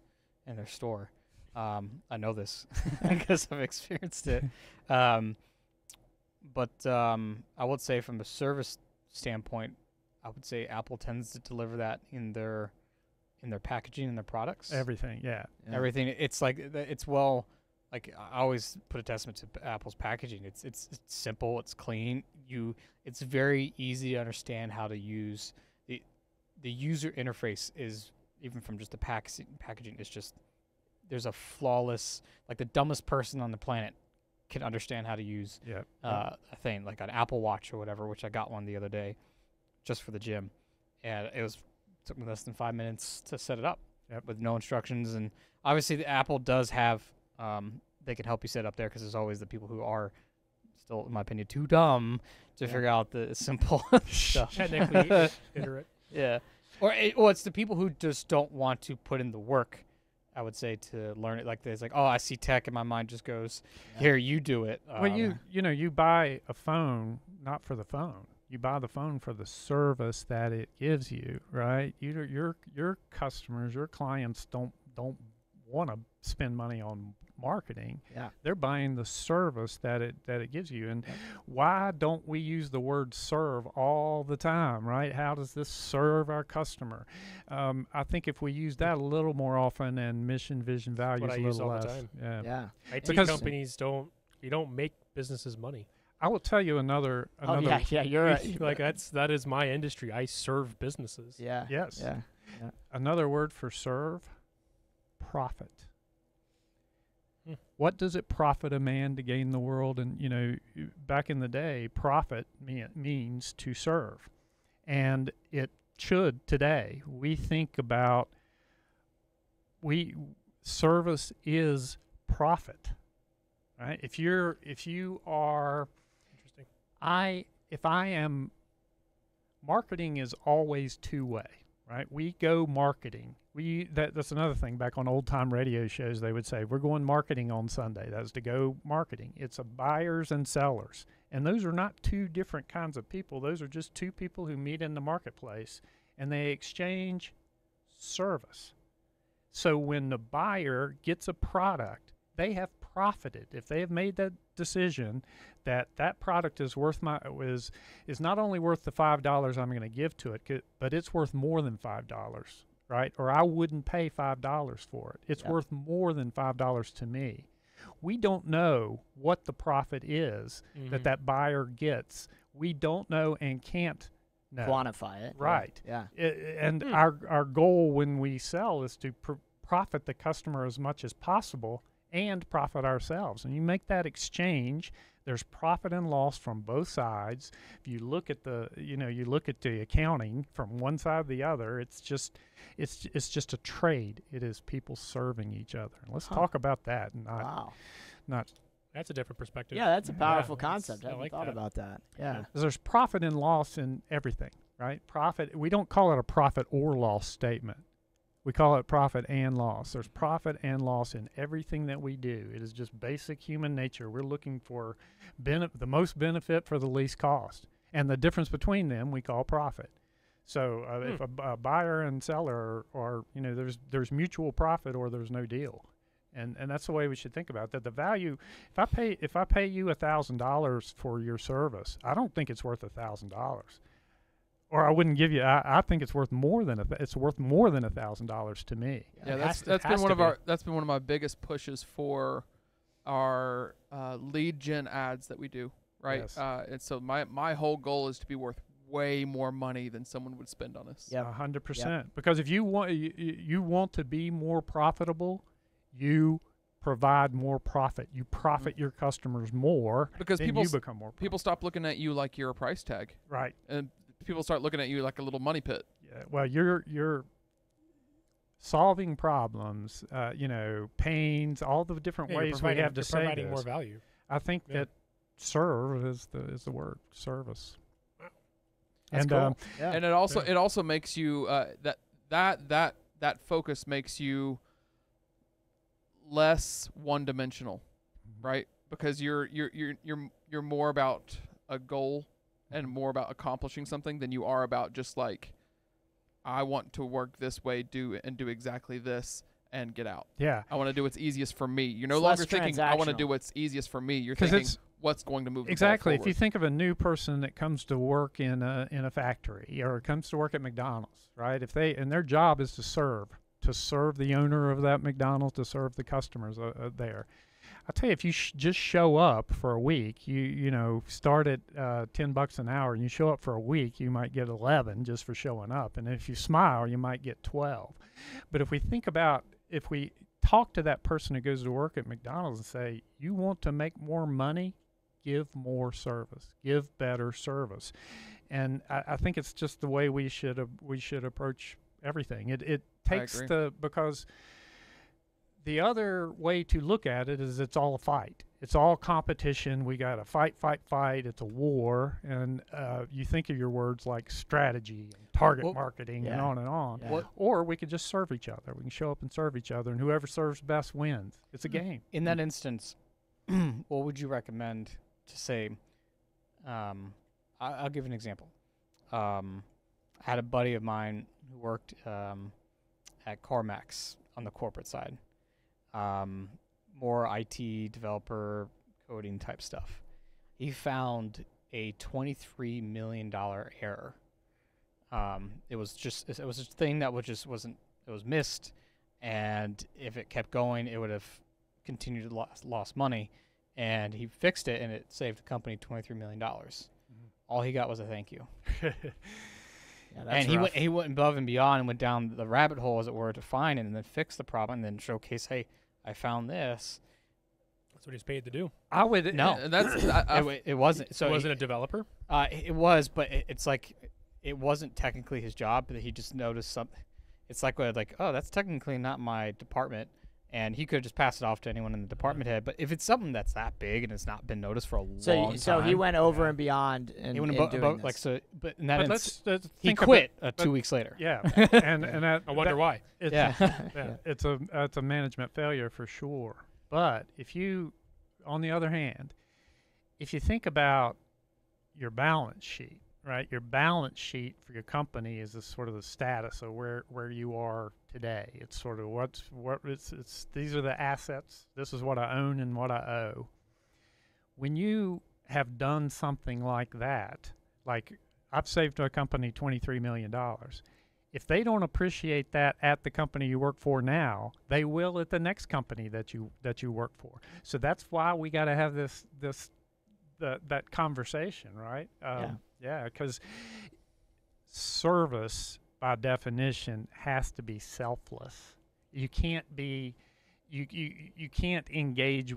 in their store. Um, I know this because I've experienced it. Um, but um, I would say from a service standpoint, I would say Apple tends to deliver that in their in their packaging and their products. Everything, yeah. yeah. Everything. It's like it's well. Like I always put a testament to Apple's packaging. It's it's it's simple. It's clean. You. It's very easy to understand how to use the the user interface is even from just the packaging packaging is just there's a flawless like the dumbest person on the planet can understand how to use Yeah. uh, a thing like an Apple Watch or whatever, which I got one the other day, just for the gym, and it was took me less than five minutes to set it up Yep. with no instructions. And obviously, the Apple does have um, they can help you set up there because there's always the people who are still, in my opinion, too dumb to Yeah. figure out the simple stuff. Technically iterate. yeah, or it, well, it's the people who just don't want to put in the work. I would say to learn it like this, like, oh, I see tech, and my mind just goes, Yeah. "Here, you do it." Well, Um, you you know you buy a phone not for the phone. You buy the phone for the service that it gives you, right? You your your customers, your clients don't don't want to spend money on marketing. Yeah. They're buying the service that it that it gives you. And why don't we use the word serve all the time, right? How does this serve our customer? Um, I think if we use that a little more often and mission, vision, values I a use little all the less. time. Yeah. yeah. IT Because- companies don't. You don't make businesses money. I will tell you another Oh yeah, yeah. You're a, like that's that is my industry. I serve businesses. yeah. Yes. Yeah. Another word for serve, profit. Hmm. What does it profit a man to gain the world? And you know, back in the day, profit mean, means to serve, and it should today. We think about we service is profit, right? If you're if you are. I if I am marketing is always two way, right? We go marketing. We that that's another thing. Back on old time radio shows, they would say we're going marketing on Sunday. That's to go marketing. It's a buyers and sellers, and those are not two different kinds of people. Those are just two people who meet in the marketplace and they exchange service. So when the buyer gets a product, they have profited. If they have made that decision that that product is worth my is is not only worth the five dollars I'm going to give to it, but it's worth more than five dollars, right? Or I wouldn't pay five dollars for it. It's Yep. worth more than five dollars to me. We don't know what the profit is that Mhm. that buyer gets. We don't know and can't know. Quantify it. Right. Yeah. I- and Hmm. our our goal when we sell is to pr- profit the customer as much as possible and profit ourselves. And you make that exchange. There's profit and loss from both sides. If you look at the, you know, you look at the accounting from one side to the other. It's just, it's it's just a trade. It is people serving each other. And let's Huh. talk about that. and Not Wow. not That's a different perspective. Yeah, that's a powerful that's- concept. I I haven't like thought that. about that. Yeah. there's profit and loss in everything, right? Profit. We don't call it a profit or loss statement. We call it profit and loss. There's profit and loss in everything that we do. It is just basic human nature. We're looking for bene- the most benefit for the least cost, and the difference between them we call profit. So uh, if a buyer and seller are, you know, there's there's mutual profit or there's no deal, and and that's the way we should think about that. The value, if I pay if I pay you a thousand dollars for your service, I don't think it's worth a thousand dollars, or I wouldn't give you. I, I think it's worth more than a. Th- it's worth more than a thousand dollars to me. Yeah, It that's has to- that's has been one of be. our that's been one of my biggest pushes for our uh, lead gen ads that we do. Right. Yes. Uh, and so my my whole goal is to be worth way more money than someone would spend on us. Yeah, A hundred percent. Because if you want you, you you want to be more profitable, you provide more profit. You profit your customers more, Because people you become more. people stop looking at you like you're a price tag, right. and people start looking at you like a little money pit. Yeah, well, you're you're solving problems, uh, you know, pains, all the different Yeah, ways we have to you're say providing more value. I think Yeah. that serve is the is the word service. That's and cool. um, yeah. and it also Yeah. it also makes you uh, that that that that focus makes you less one dimensional right because you're you're you're you're you're more about a goal and more about accomplishing something than you are about just like I want to work this way do and do exactly this and get out. yeah, I want to do what's easiest for me. You're no It's longer thinking I want to do what's easiest for me. You're thinking it's- what's going to move the exactly. If you think of a new person that comes to work in a in a factory or comes to work at McDonald's, right? If they and their job is to serve, to serve the owner of that McDonald's, to serve the customers uh, uh, there. I tell you, if you sh- just show up for a week, you you know start at uh, ten bucks an hour, and you show up for a week, you might get eleven just for showing up, and if you smile, you might get twelve. But if we think about if we talk to that person who goes to work at McDonald's and say, "You want to make more money? Give more service. Give better service." And I, I think it's just the way we should uh, we should approach everything. It it takes the because the other way to look at it is it's all a fight. It's all competition. We got to fight, fight, fight. It's a war, and uh, you think of your words like strategy and target Well, marketing and on and on. Yeah. What- Or we could just serve each other. We can show up and serve each other, and whoever serves best wins. It's a game. In that instance, what would you recommend to say? Um, I, I'll give an example. Um, I had a buddy of mine who worked um, at CarMax on the corporate side, um, more IT developer coding type stuff. He found a twenty-three million dollar error. Um, it was just it was a thing that was just wasn't it was missed, and if it kept going, it would have continued to lost, lost money, and he fixed it, and it saved the company twenty three million dollars. All he got was a thank you, Yeah, and he rough. went he went above and beyond and went down the rabbit hole, as it were, to find it and then fix the problem, and then showcase, hey, I found this. That's what he's paid to do. I would No. and that's I, I it, it wasn't. So So he- wasn't a developer. Uh, it it was, but it, it's like it wasn't technically his job. But he just noticed something. It's like like oh, that's technically not my department, and he could have just passed it off to anyone in the department head. But if it's something that's that big and it's not been noticed for a so long y- so he went over Yeah. and beyond and he went in above, doing above like so. But in that but instance, let's, let's he think of it- quit uh, but- two weeks later. Yeah, and and that, I wonder that- why. It's, Yeah. yeah, it's a it's a management failure for sure. But if you, on the other hand, if you think about your balance sheet, right? Your balance sheet for your company is the sort of the status of where where you are today. It's sort of what's what it's it's these are the assets. This is what I own and what I owe. When you have done something like that, like I've saved a company twenty three million dollars if they don't appreciate that at the company you work for now, they will at the next company that you that you work for. So that's why we got to have this this that that conversation, right? Um, yeah, because service by definition has to be selfless. You can't be you you you can't engage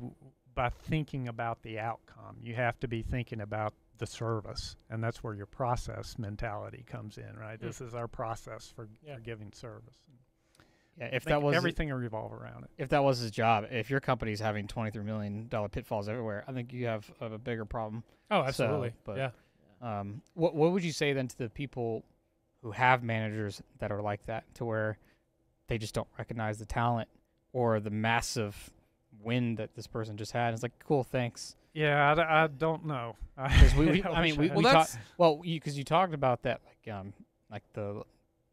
by thinking about the outcome. You have to be thinking about the service, and that's where your process mentality comes in, right? This is our process for, Yeah. for giving service. Yeah, if that was everything will revolve around it. if that was his job, if your company's having twenty three million dollar pitfalls everywhere, I think you have a, a bigger problem. Oh, absolutely. but- yeah. Um, what what would you say then to the people who have managers that are like that, to where they just don't recognize the talent or the massive win that this person just had. It's like, cool, thanks. Yeah, I don't know. we- we- I mean, we- had- we Well, talk- Well, you because you talked about that like um like the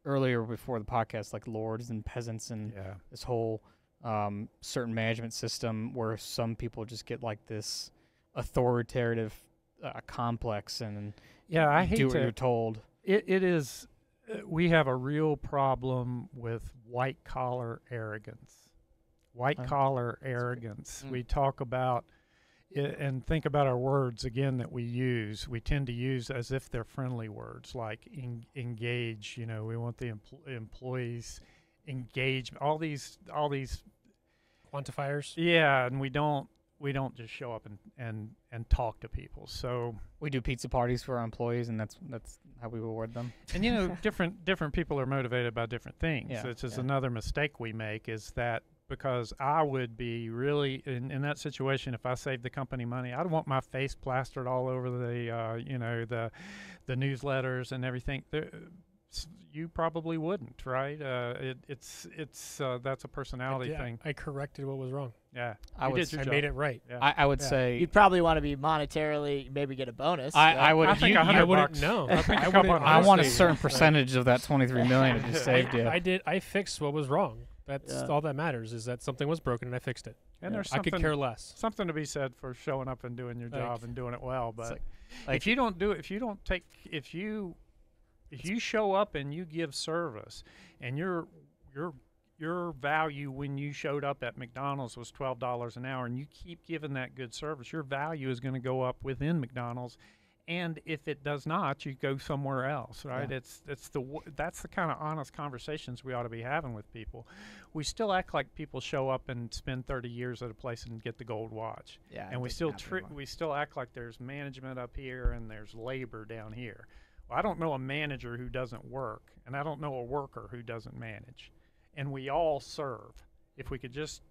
earlier before the podcast, like lords and peasants and yeah. this whole um certain management system where some people just get like this authoritative uh, complex and Yeah, I do hate what to you're told. it, it is we have a real problem with white collar arrogance white Uh, collar arrogance Mm. we talk about it and think about our words again that we use we tend to use as if they're friendly words like en- engage you know we want the empl- employees engagement all these all these Quantifiers. yeah and we don't we don't just show up and and and talk to people so We do pizza parties for our employees, and that's that's how we reward them. and you know different different people are motivated by different things Yeah, which is yeah. another mistake we make is that because i would be really in, in that situation if i saved the company money i'd want my face plastered all over the uh, you know the the newsletters and everything there, you probably wouldn't right uh, it, it's it's uh, that's a personality did- thing I corrected what was wrong. Yeah I you would did I made it right. yeah. I, I would Yeah. say You'd probably want to be monetarily, maybe get a bonus. I, right? I would. I think you- a you- hundred I wouldn't bucks. know. I think a I couple wouldn't I want a certain percentage of that 23 million to just saved you. I did. I fixed what was wrong. That's Yeah. all that matters. Is that something was broken and I fixed it. and Yeah. there's I could care less. something to be said for showing up and doing your Like- job and doing it well but like- like- if you don't do it if you don't take if you if you show up and you give service and your your your value when you showed up at McDonald's was twelve dollars an hour and you keep giving that good service, your value is going to go up within McDonald's. And if it does not, you go somewhere else, right? Yeah. It's it's the that's the kind of honest conversations we ought to be having with people. We still act like people show up and spend 30 years at a place and get the gold watch yeah, and we still tri- we still act like there's management up here and there's labor down here. Well, I don't know a manager who doesn't work, and I don't know a worker who doesn't manage, and we all serve. If we could just,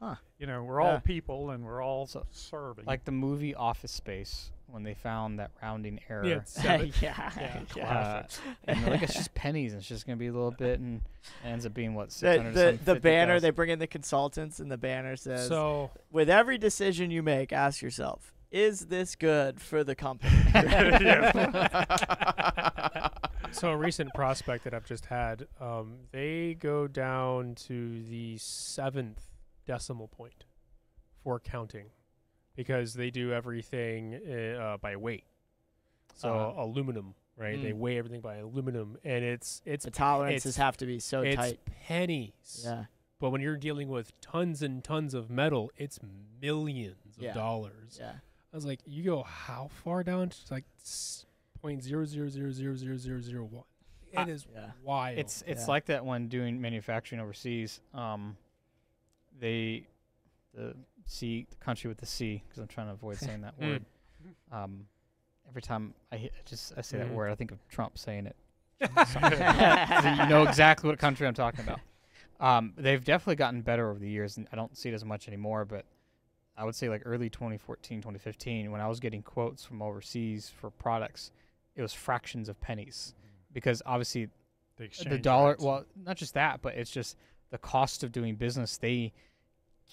Huh. you know, we're Yeah. all people and we're all So, serving. like the movie Office Space when they found that rounding error. Yeah, it's seven. yeah, Yeah. yeah. Uh, and they're like it's just pennies. And it's just gonna be a little bit, and it ends up being what The, 600 the, some the banner, 50,000. they bring in the consultants, and the banner says, So with every decision you make, ask yourself, is this good for the company? so a recent prospect that I've just had, um, they go down to the seventh decimal point for counting because they do everything uh, by weight. So Uh-huh. aluminum, right? They Mm. weigh everything by aluminum, and it's it's the tolerances It's- have to be so it's tight. pennies. Yeah. But when you're dealing with tons and tons of metal, it's millions of Yeah. dollars. Yeah. I was like, you go how far down? It's like point zero zero zero zero zero zero zero one. Uh, It is Yeah. wild. It's it's Yeah. like that when doing manufacturing overseas. Um, they the C the country with the C because I'm trying to avoid saying that Mm. word. Um, every time I hit, just I say that word, I think of Trump saying it. So you know exactly what country I'm talking about. Um, they've definitely gotten better over the years, and I don't see it as much anymore. But I would say like early 2014, 2015, when I was getting quotes from overseas for products, it was fractions of pennies because obviously the, the dollar rates. well not just that but it's just the cost of doing business they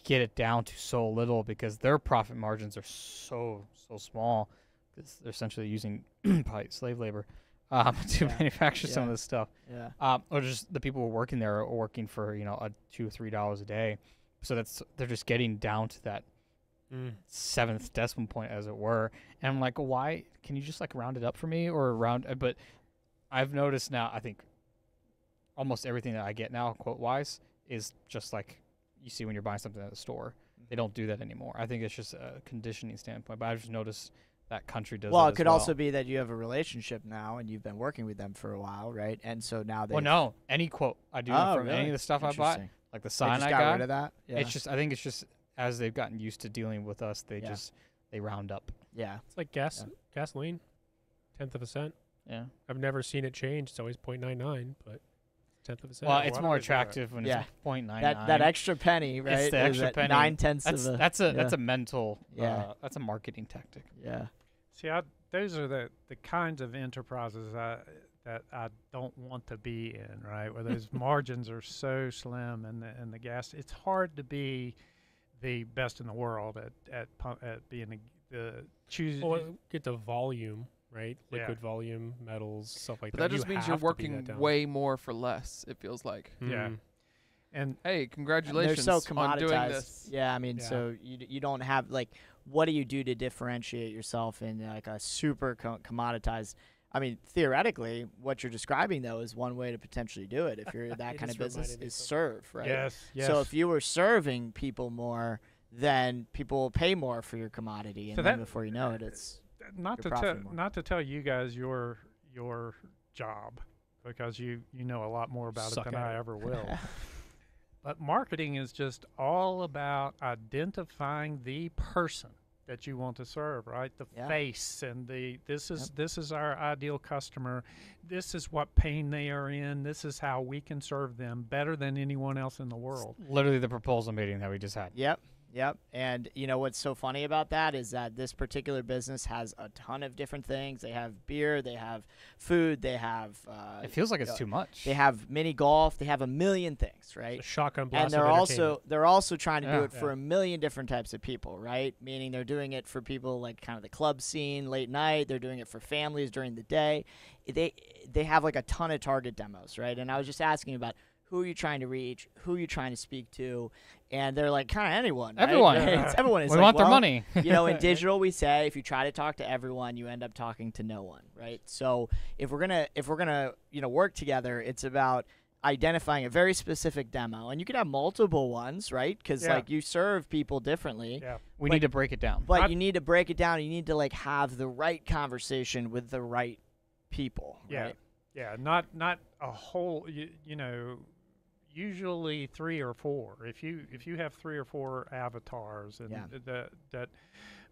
get it down to so little because their profit margins are so so small because they're essentially using probably slave labor um, to Yeah. manufacture some of this stuff Yeah. um, or just the people who are working there are working for you know a two or three dollars a day so that's they're just getting down to that Mm. seventh decimal point as it were and i'm like why can you just like round it up for me or round uh, but i've noticed now i think almost everything that i get now quote wise is just like you see when you're buying something at the store they don't do that anymore i think it's just a conditioning standpoint but i've just noticed that country does Well, that it could well. also be that you have a relationship now and you've been working with them for a while, right? And so now they. well no any quote i do Oh, from any of the stuff i bought like the sign just i got, got rid of that. Yeah. it's just i think it's just as they've gotten used to dealing with us they Yeah. just they round up yeah. It's like gas gasoline, tenth of a cent. yeah I've never seen it change. It's always 0.99, but tenth of a cent. Well, why it's do more they do that? attractive when Yeah. it's point nine That that extra penny, right? the is extra at penny. Nine tenths That's of a. that's a that's a mental Yeah. uh, that's a marketing tactic. yeah. See, I, those are the, the kinds of enterprises I, that I don't want to be in, right? Where those margins are so slim and the and the gas. It's hard to be the best in the world at at pump, at being the, the choose. Well, get the volume right, Yeah. liquid volume, metals, stuff like But that. that just You means you're have to be working way more for less. It feels like. Yeah. Mm. and Hey, And they're congratulations so on doing commoditized. this. Yeah, I mean, Yeah. so you you don't have like, what do you do to differentiate yourself in like a super co- commoditized? I mean, theoretically, what you're describing though is one way to potentially do it. If you're that kind of business, is serve, right? yes, yes. So if you were serving people more, then people will pay more for your commodity, and So then that- before you know it, it's uh, uh, not to tell more. not to tell you guys your your job because you you know a lot more about Suck it than I it. ever will. but marketing is just all about identifying the person that you want to serve, right? The Yeah. face and the this is this is our ideal customer. This is what pain they are in. This is how we can serve them better than anyone else in the world. Literally the proposal meeting that we just had. Yep. Yep. And you know what's so funny about that is that this particular business has a ton of different things. They have beer, they have food, they have uh, It feels like it's uh, too much. they have mini golf, they have a million things, right? Shotgun blast. And they're also they're also trying to do Yeah. it for a million different types of people, right? Meaning they're doing it for people like kind of the club scene late night. They're doing it for families during the day. They they have like a ton of target demos, right? And I was just asking about who are you trying to reach, who are you trying to speak to, and they're like kind of anyone. right? Everyone. It's everyone. It's we like, want their well, money. you know, in digital, we say if you try to talk to everyone, you end up talking to no one, right? So if we're gonna if we're gonna you know work together, it's about identifying a very specific demo, and you can have multiple ones, right? Because Yeah. like you serve people differently, Yeah. we But- need to break it down. but I- you need to break it down. You need to like have the right conversation with the right people, Yeah. right? Yeah, not not a whole. You, you know, usually three or four. If you if you have three or four avatars, and Yeah. that that,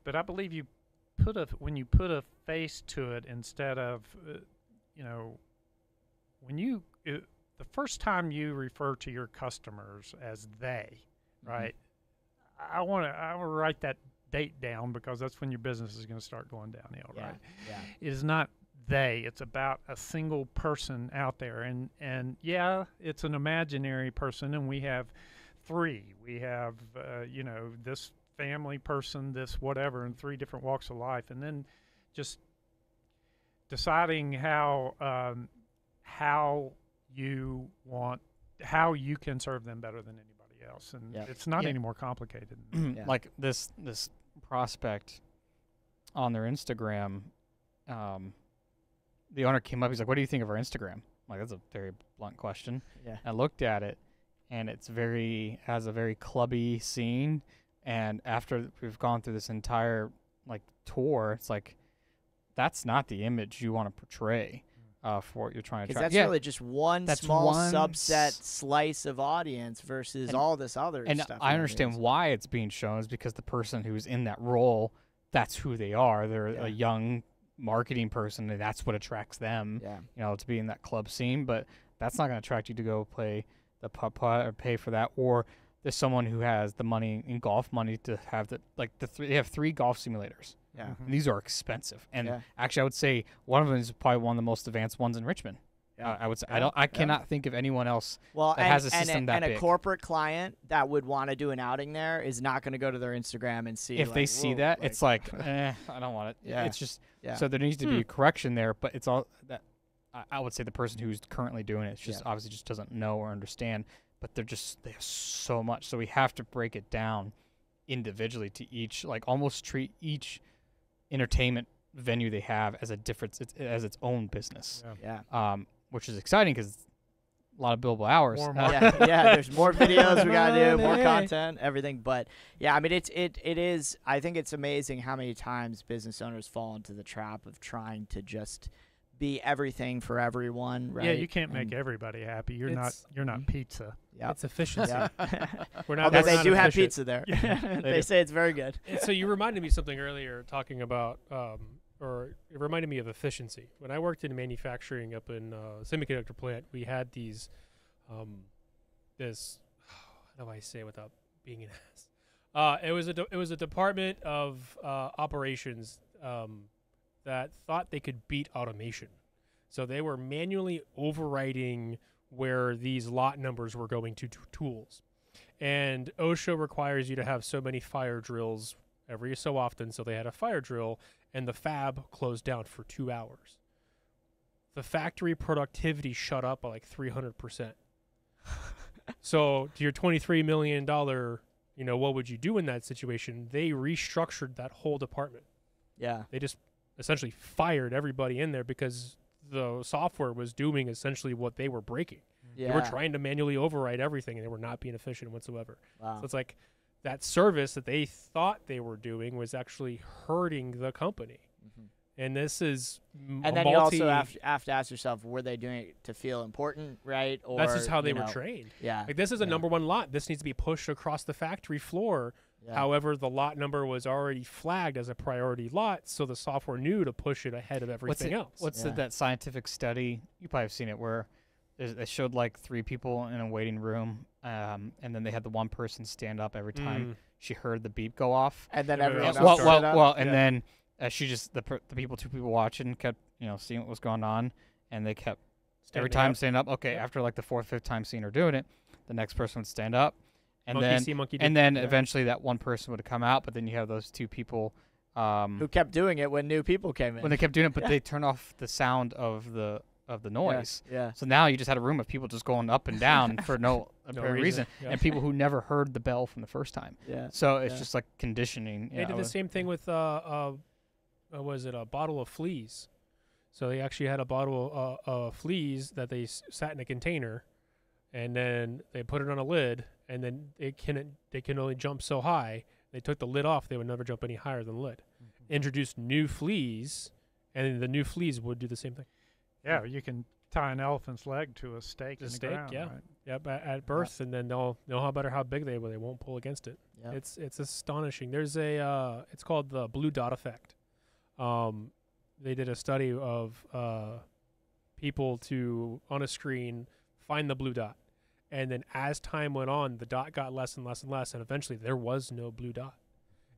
but I believe you put a when you put a face to it instead of, uh, you know, when you uh, the first time you refer to your customers as they, Mm-hmm. right? I want to I want to write that date down because that's when your business is going to start going downhill, Yeah. right? Yeah. it is not they it's about a single person out there and and yeah it's an imaginary person and we have three we have uh, you know this family person this whatever in three different walks of life and then just deciding how um, how you want how you can serve them better than anybody else and Yep. it's not Yeah. any more complicated than that. Yeah. like this this prospect on their Instagram, um, the owner came up. He's like, "What do you think of our Instagram?" I'm like that's a very blunt question. Yeah. I looked at it, and it's very has a very clubby scene. And after we've gone through this entire like tour, it's like that's not the image you want to portray uh, for what you're trying to Because that's yeah, really just one That's small one subset s- slice of audience versus And- all this other and stuff. I understand audience. why it's being shown is because the person who's in that role, that's who they are. They're Yeah. a young marketing person, and that's what attracts them. Yeah. You know, to be in that club scene. But that's not going to attract you to go play the putt putt or pay for that. Or there's someone who has the money in golf money to have the like the three. They have three golf simulators. Yeah. Mhm. And these are expensive. And Yeah. actually, I would say one of them is probably one of the most advanced ones in Richmond. Yeah. Uh, I would say I don't. I Yeah. cannot think of anyone else. Well, that and, has a and system a, that and a corporate client that would want to do an outing there is not going to go to their Instagram and see if they like, see "Whoa," that, it's like, eh, I don't want it. Yeah. It's just yeah. So there needs to be a correction there, but it's all that I, I would say the person who's currently doing it just Yeah. obviously just doesn't know or understand. But they're just they have so much, so we have to break it down individually to each, like almost treat each entertainment venue they have as a difference it's, as its own business, Yeah. yeah. um, which is exciting because a lot of billable hours. More Uh, yeah, yeah. There's more videos we gotta do, more content, everything. But yeah, I mean, it's it it is. I think it's amazing how many times business owners fall into the trap of trying to just be everything for everyone. Right? yeah you can't make And- everybody happy you're not you're not Mhm. pizza Yeah. It's efficiency. yeah. We're not. Although we're they not do have pizza there. Yeah, they do. say it's very good. And so you reminded me something earlier talking about um, or it reminded me of efficiency when i worked in manufacturing up in uh, semiconductor plant we had these um, this how do i say it without being an ass uh, it was a de- it was a department of uh, operations um, that thought they could beat automation So they were manually overwriting where these lot numbers were going to t- tools. And OSHA requires you to have so many fire drills every so often. So they had a fire drill, and the fab closed down for two hours. The factory productivity shut up by like 300%. so to your $23 million, you know, what would you do in that situation? They restructured that whole department. Yeah. They just essentially fired everybody in there because the software was doing essentially what they were breaking. Yeah. They were trying to manually override everything and they were not being efficient whatsoever. Wow. So it's like that service that they thought they were doing was actually hurting the company. Mhm. And this is m- And a then you also have to, have to ask yourself, were they doing it to feel important, right? Or that's just how they you were know, trained. Yeah. Like this is a Yeah. number one lot. This needs to be pushed across the factory floor. yeah. However, the lot number was already flagged as a priority lot, so the software knew to push it ahead of What's everything it, else. What's Yeah. the, that scientific study? You probably have seen it where there's- they showed like three people in a waiting room, um, and then they had the one person stand up every time Mm. she heard the beep go off. and then Yeah, everyone yeah, else well, stood well, up? well, and Yeah. then uh, she just the per, the people, two people watching, kept you know seeing what was going on, and they kept every time up. stand up. Okay, Yeah. after like the fourth, fifth time seeing her doing it, the next person would stand up, and monkey then see, monkey do. and then Yeah. eventually that one person would come out. But then you have those two people. Um, who kept doing it when new people came in. when they kept doing it, but Yeah. they turn off the sound of the of the noise. Yeah. So now you just had a room of people just going up and down for no apparent reason, Yeah. and people who never heard the bell from the first time. Yeah. So it's Yeah. just like conditioning. They yeah, did the with- same thing with uh, uh, uh was it a bottle of fleas? So they actually had a bottle uh, of fleas that they s- sat in a container, and then they put it on a lid, and then they can they can only jump so high. They took the lid off; they would never jump any higher than the lid. Mm-hmm. Introduced new fleas, and the new fleas would do the same thing. Yeah, you can tie an elephant's leg to a stake To in the stake, ground. yeah. right? Yep, at, at birth, and then they'll know how better how big they will. They won't pull against it. Yep. It's it's astonishing. There's a uh, it's called the blue dot effect. Um, they did a study of uh, people to on a screen find the blue dot, and then as time went on, the dot got less and less and less, and eventually there was no blue dot,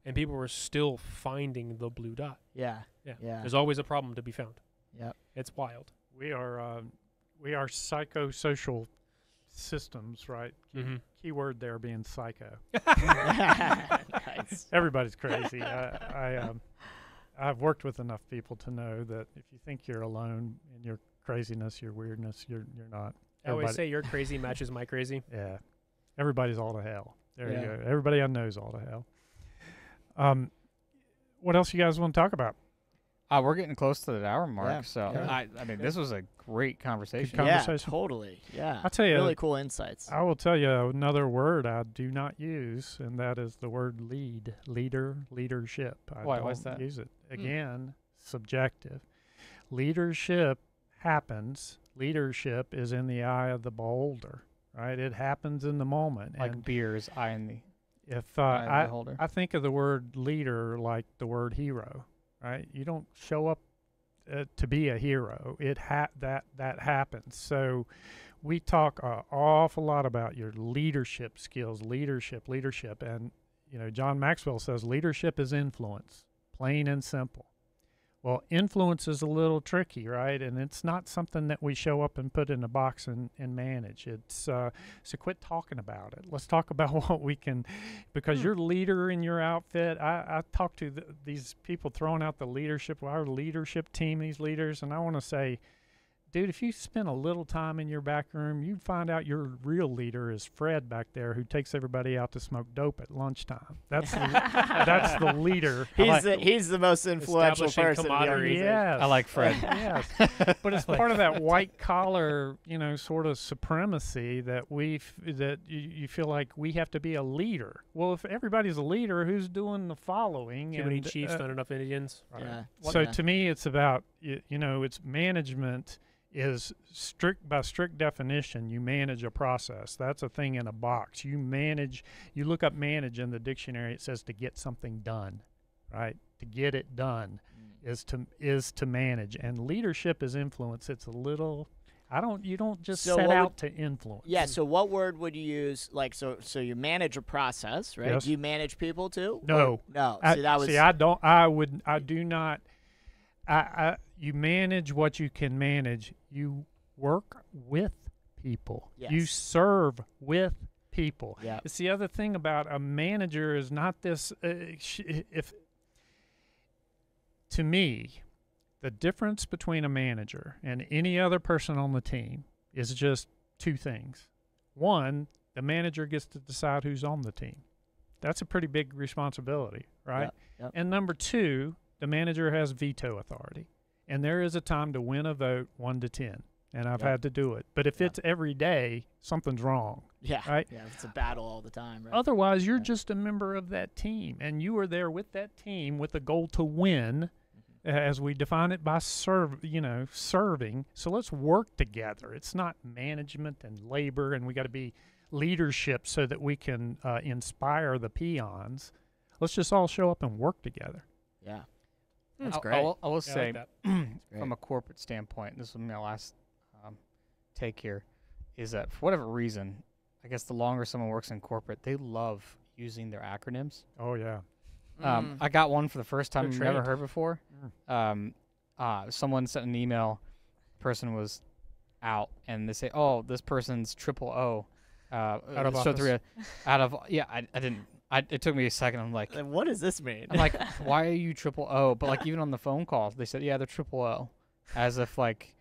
and people were still finding the blue dot. Yeah. Yeah, Yeah. there's always a problem to be found. Yep. It's wild. We are uh, we are psychosocial systems, right? Key, Mm-hmm. Keyword there being psycho. nice. Everybody's crazy. I, I um, I've worked with enough people to know that if you think you're alone in your craziness, your weirdness, you're you're not. I always say your crazy matches my crazy. Yeah, everybody's all to hell. There Yeah. you go. Everybody I know is all to hell. Um, what else you guys want to talk about? Uh, we're getting close to the hour mark, Yeah, so yeah. I, I mean, this was a great conversation. con- yeah. conversation. Totally. Yeah. I'll tell you, Really cool insights. I will tell you another word I do not use, and that is the word lead, leader, leadership. I Why- don't that? use it. Again, subjective. Leadership happens. Leadership is in the eye of the beholder, right? It happens in the moment. like and beers, eye in the if uh, eye of the I. I think of the word leader like the word hero, right? You don't show up uh, to be a hero. It ha- that that happens. So we talk an awful lot about your leadership skills, leadership, leadership, and you know John Maxwell says leadership is influence, plain and simple. Well, influence is a little tricky, right? And it's not something that we show up and put in a box and, and manage. It's uh, so quit talking about it. Let's talk about what we can, because Hmm. your leader in your outfit. I, I talk to th these people throwing out the leadership, our leadership team, these leaders, and I want to say, dude, if you spend a little time in your back room, you'd find out your real leader is Fred back there, who takes everybody out to smoke dope at lunchtime. That's the, that's the leader. He's like- the, he's the most influential person. in the camaraderie. Yes. I like Fred. yes. But it's part of that white collar, you know, sort of supremacy that we f- that you, you feel like we have to be a leader. Well, if everybody's a leader, who's doing the following? Too many chiefs, uh, not enough Indians. right. Yeah. So Yeah. to me, it's about you, you know, it's management is strict by strict definition. You manage a process. That's a thing in a box. You manage. You look up manage in the dictionary. It says to get something done, right? To get it done mm. is to is to manage and leadership is influence it's a little i don't you don't just So set what would- out to influence Yeah. So what word would you use? Like so. So you manage a process, right? Yes. Do you manage people too? No. Or- no. I, see, that was. see i don't i would i do not I, I you manage what you can manage. You work with people. You serve with people. Yeah. It's the other thing about a manager is not this. Uh, if to me, the difference between a manager and any other person on the team is just two things. One, the manager gets to decide who's on the team. That's a pretty big responsibility, right? Yep, yep. And number two, the manager has veto authority. And there is a time to win a vote one to 10. And I've Yep. had to do it. But if Yep. it's every day, something's wrong. Yeah. Right. Yeah. It's a battle all the time. Right. Otherwise, you're just a member of that team, and you are there with that team with the goal to win, Mm-hmm. as we define it by serve, you know, serving. So let's work together. It's not management and labor, and we got to be leadership so that we can uh, inspire the peons. Let's just all show up and work together. yeah. That's I, great. I will, I will Yeah, I say, like from a corporate standpoint, this is my last um, take here, is that for whatever reason, I guess the longer someone works in corporate, they love using their acronyms. Oh yeah, Um, Mm. I got one for the first time I've never heard before. Mm. Um, uh, someone sent an email. Person was out, and they say, "Oh, this person's triple O." Uh, Out of so office. three, out of yeah. I, I didn't. I, it took me a second. I'm like, what does this mean? I'm like, why are you triple O? But like even on the phone calls, they said, yeah, they're triple O, as if like,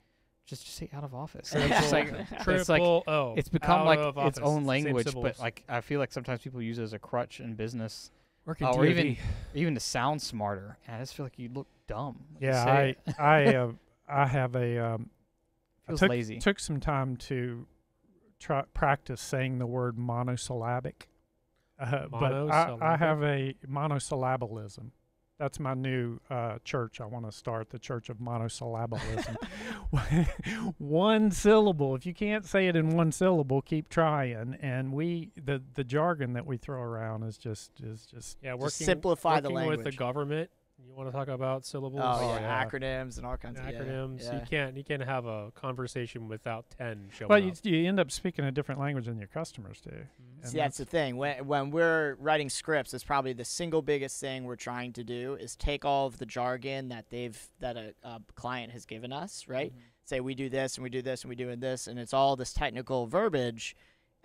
just just say out of office. And it's just like Triple it's like O. it's become like its office, own language. But like I feel like sometimes people use it as a crutch in business, Working uh, or even even to sound smarter. And I just feel like you look dumb. yeah. I. I uh, I have a um, I feels took, lazy. took some time to try practice saying the word monosyllabic. Uh, but I, I have a monosyllabism. That's my new uh, church. I want to start the Church of Monosyllabism. one syllable. If you can't say it in one syllable, keep trying. And we the the jargon that we throw around is just is just yeah, Just working simplify the working with the government. You want to talk about syllables? Oh, Oh, yeah, yeah. acronyms and all kinds of acronyms. Yeah. You can't you can't have a conversation without ten showing well, you, up. you end up speaking a different language than your customers do. Mhm. And See, that's the thing. When when we're writing scripts, it's probably the single biggest thing we're trying to do is take all of the jargon that they've that a, a client has given us, right? Mm-hmm. Say we do this and we do this and we do this, and it's all this technical verbiage,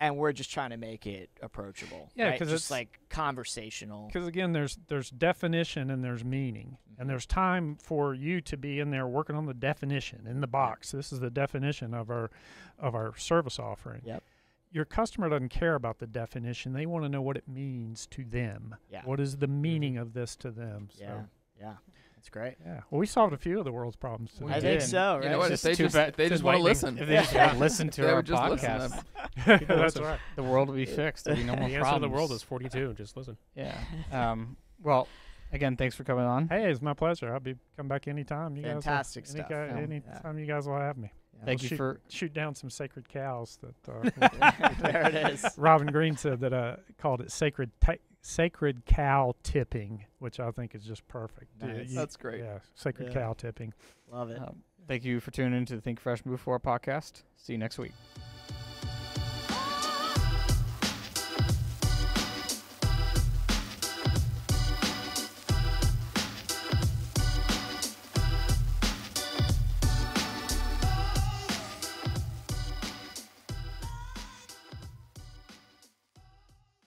and we're just trying to make it approachable. Yeah, because just it's- like conversational. because again there's there's definition and there's meaning Mhm. and there's time for you to be in there working on the definition in the box this is the definition of our of our service offering Yep. your customer doesn't care about the definition they want to know what it means to them Yeah. what is the meaning of this to them so Yeah, yeah, that's great. yeah well we solved a few of the world's problems We today I think did. so. You know what? It's If they too just, bad, they it's just want to listen. If they just Yeah. would listen to They our just podcast, that's right the world would be fixed. There'd be no more the answer problems. to the world is 42. Just listen. yeah. Um. Well, again, thanks for coming on. hey it's my pleasure i'll be come back anytime you Fantastic guys will, stuff. any, Yeah. anytime you guys will have me Yeah. Thank We'll you shoot, for shoot down some sacred cows that uh, there it is. Robin Green said that uh, called it sacred ta- sacred cow tipping, which I think is just perfect. You- Nice. you- That's great. Yeah, sacred Yeah. cow tipping. Love it. Um, thank you for tuning into the Think Fresh Move Forward podcast. See you next week.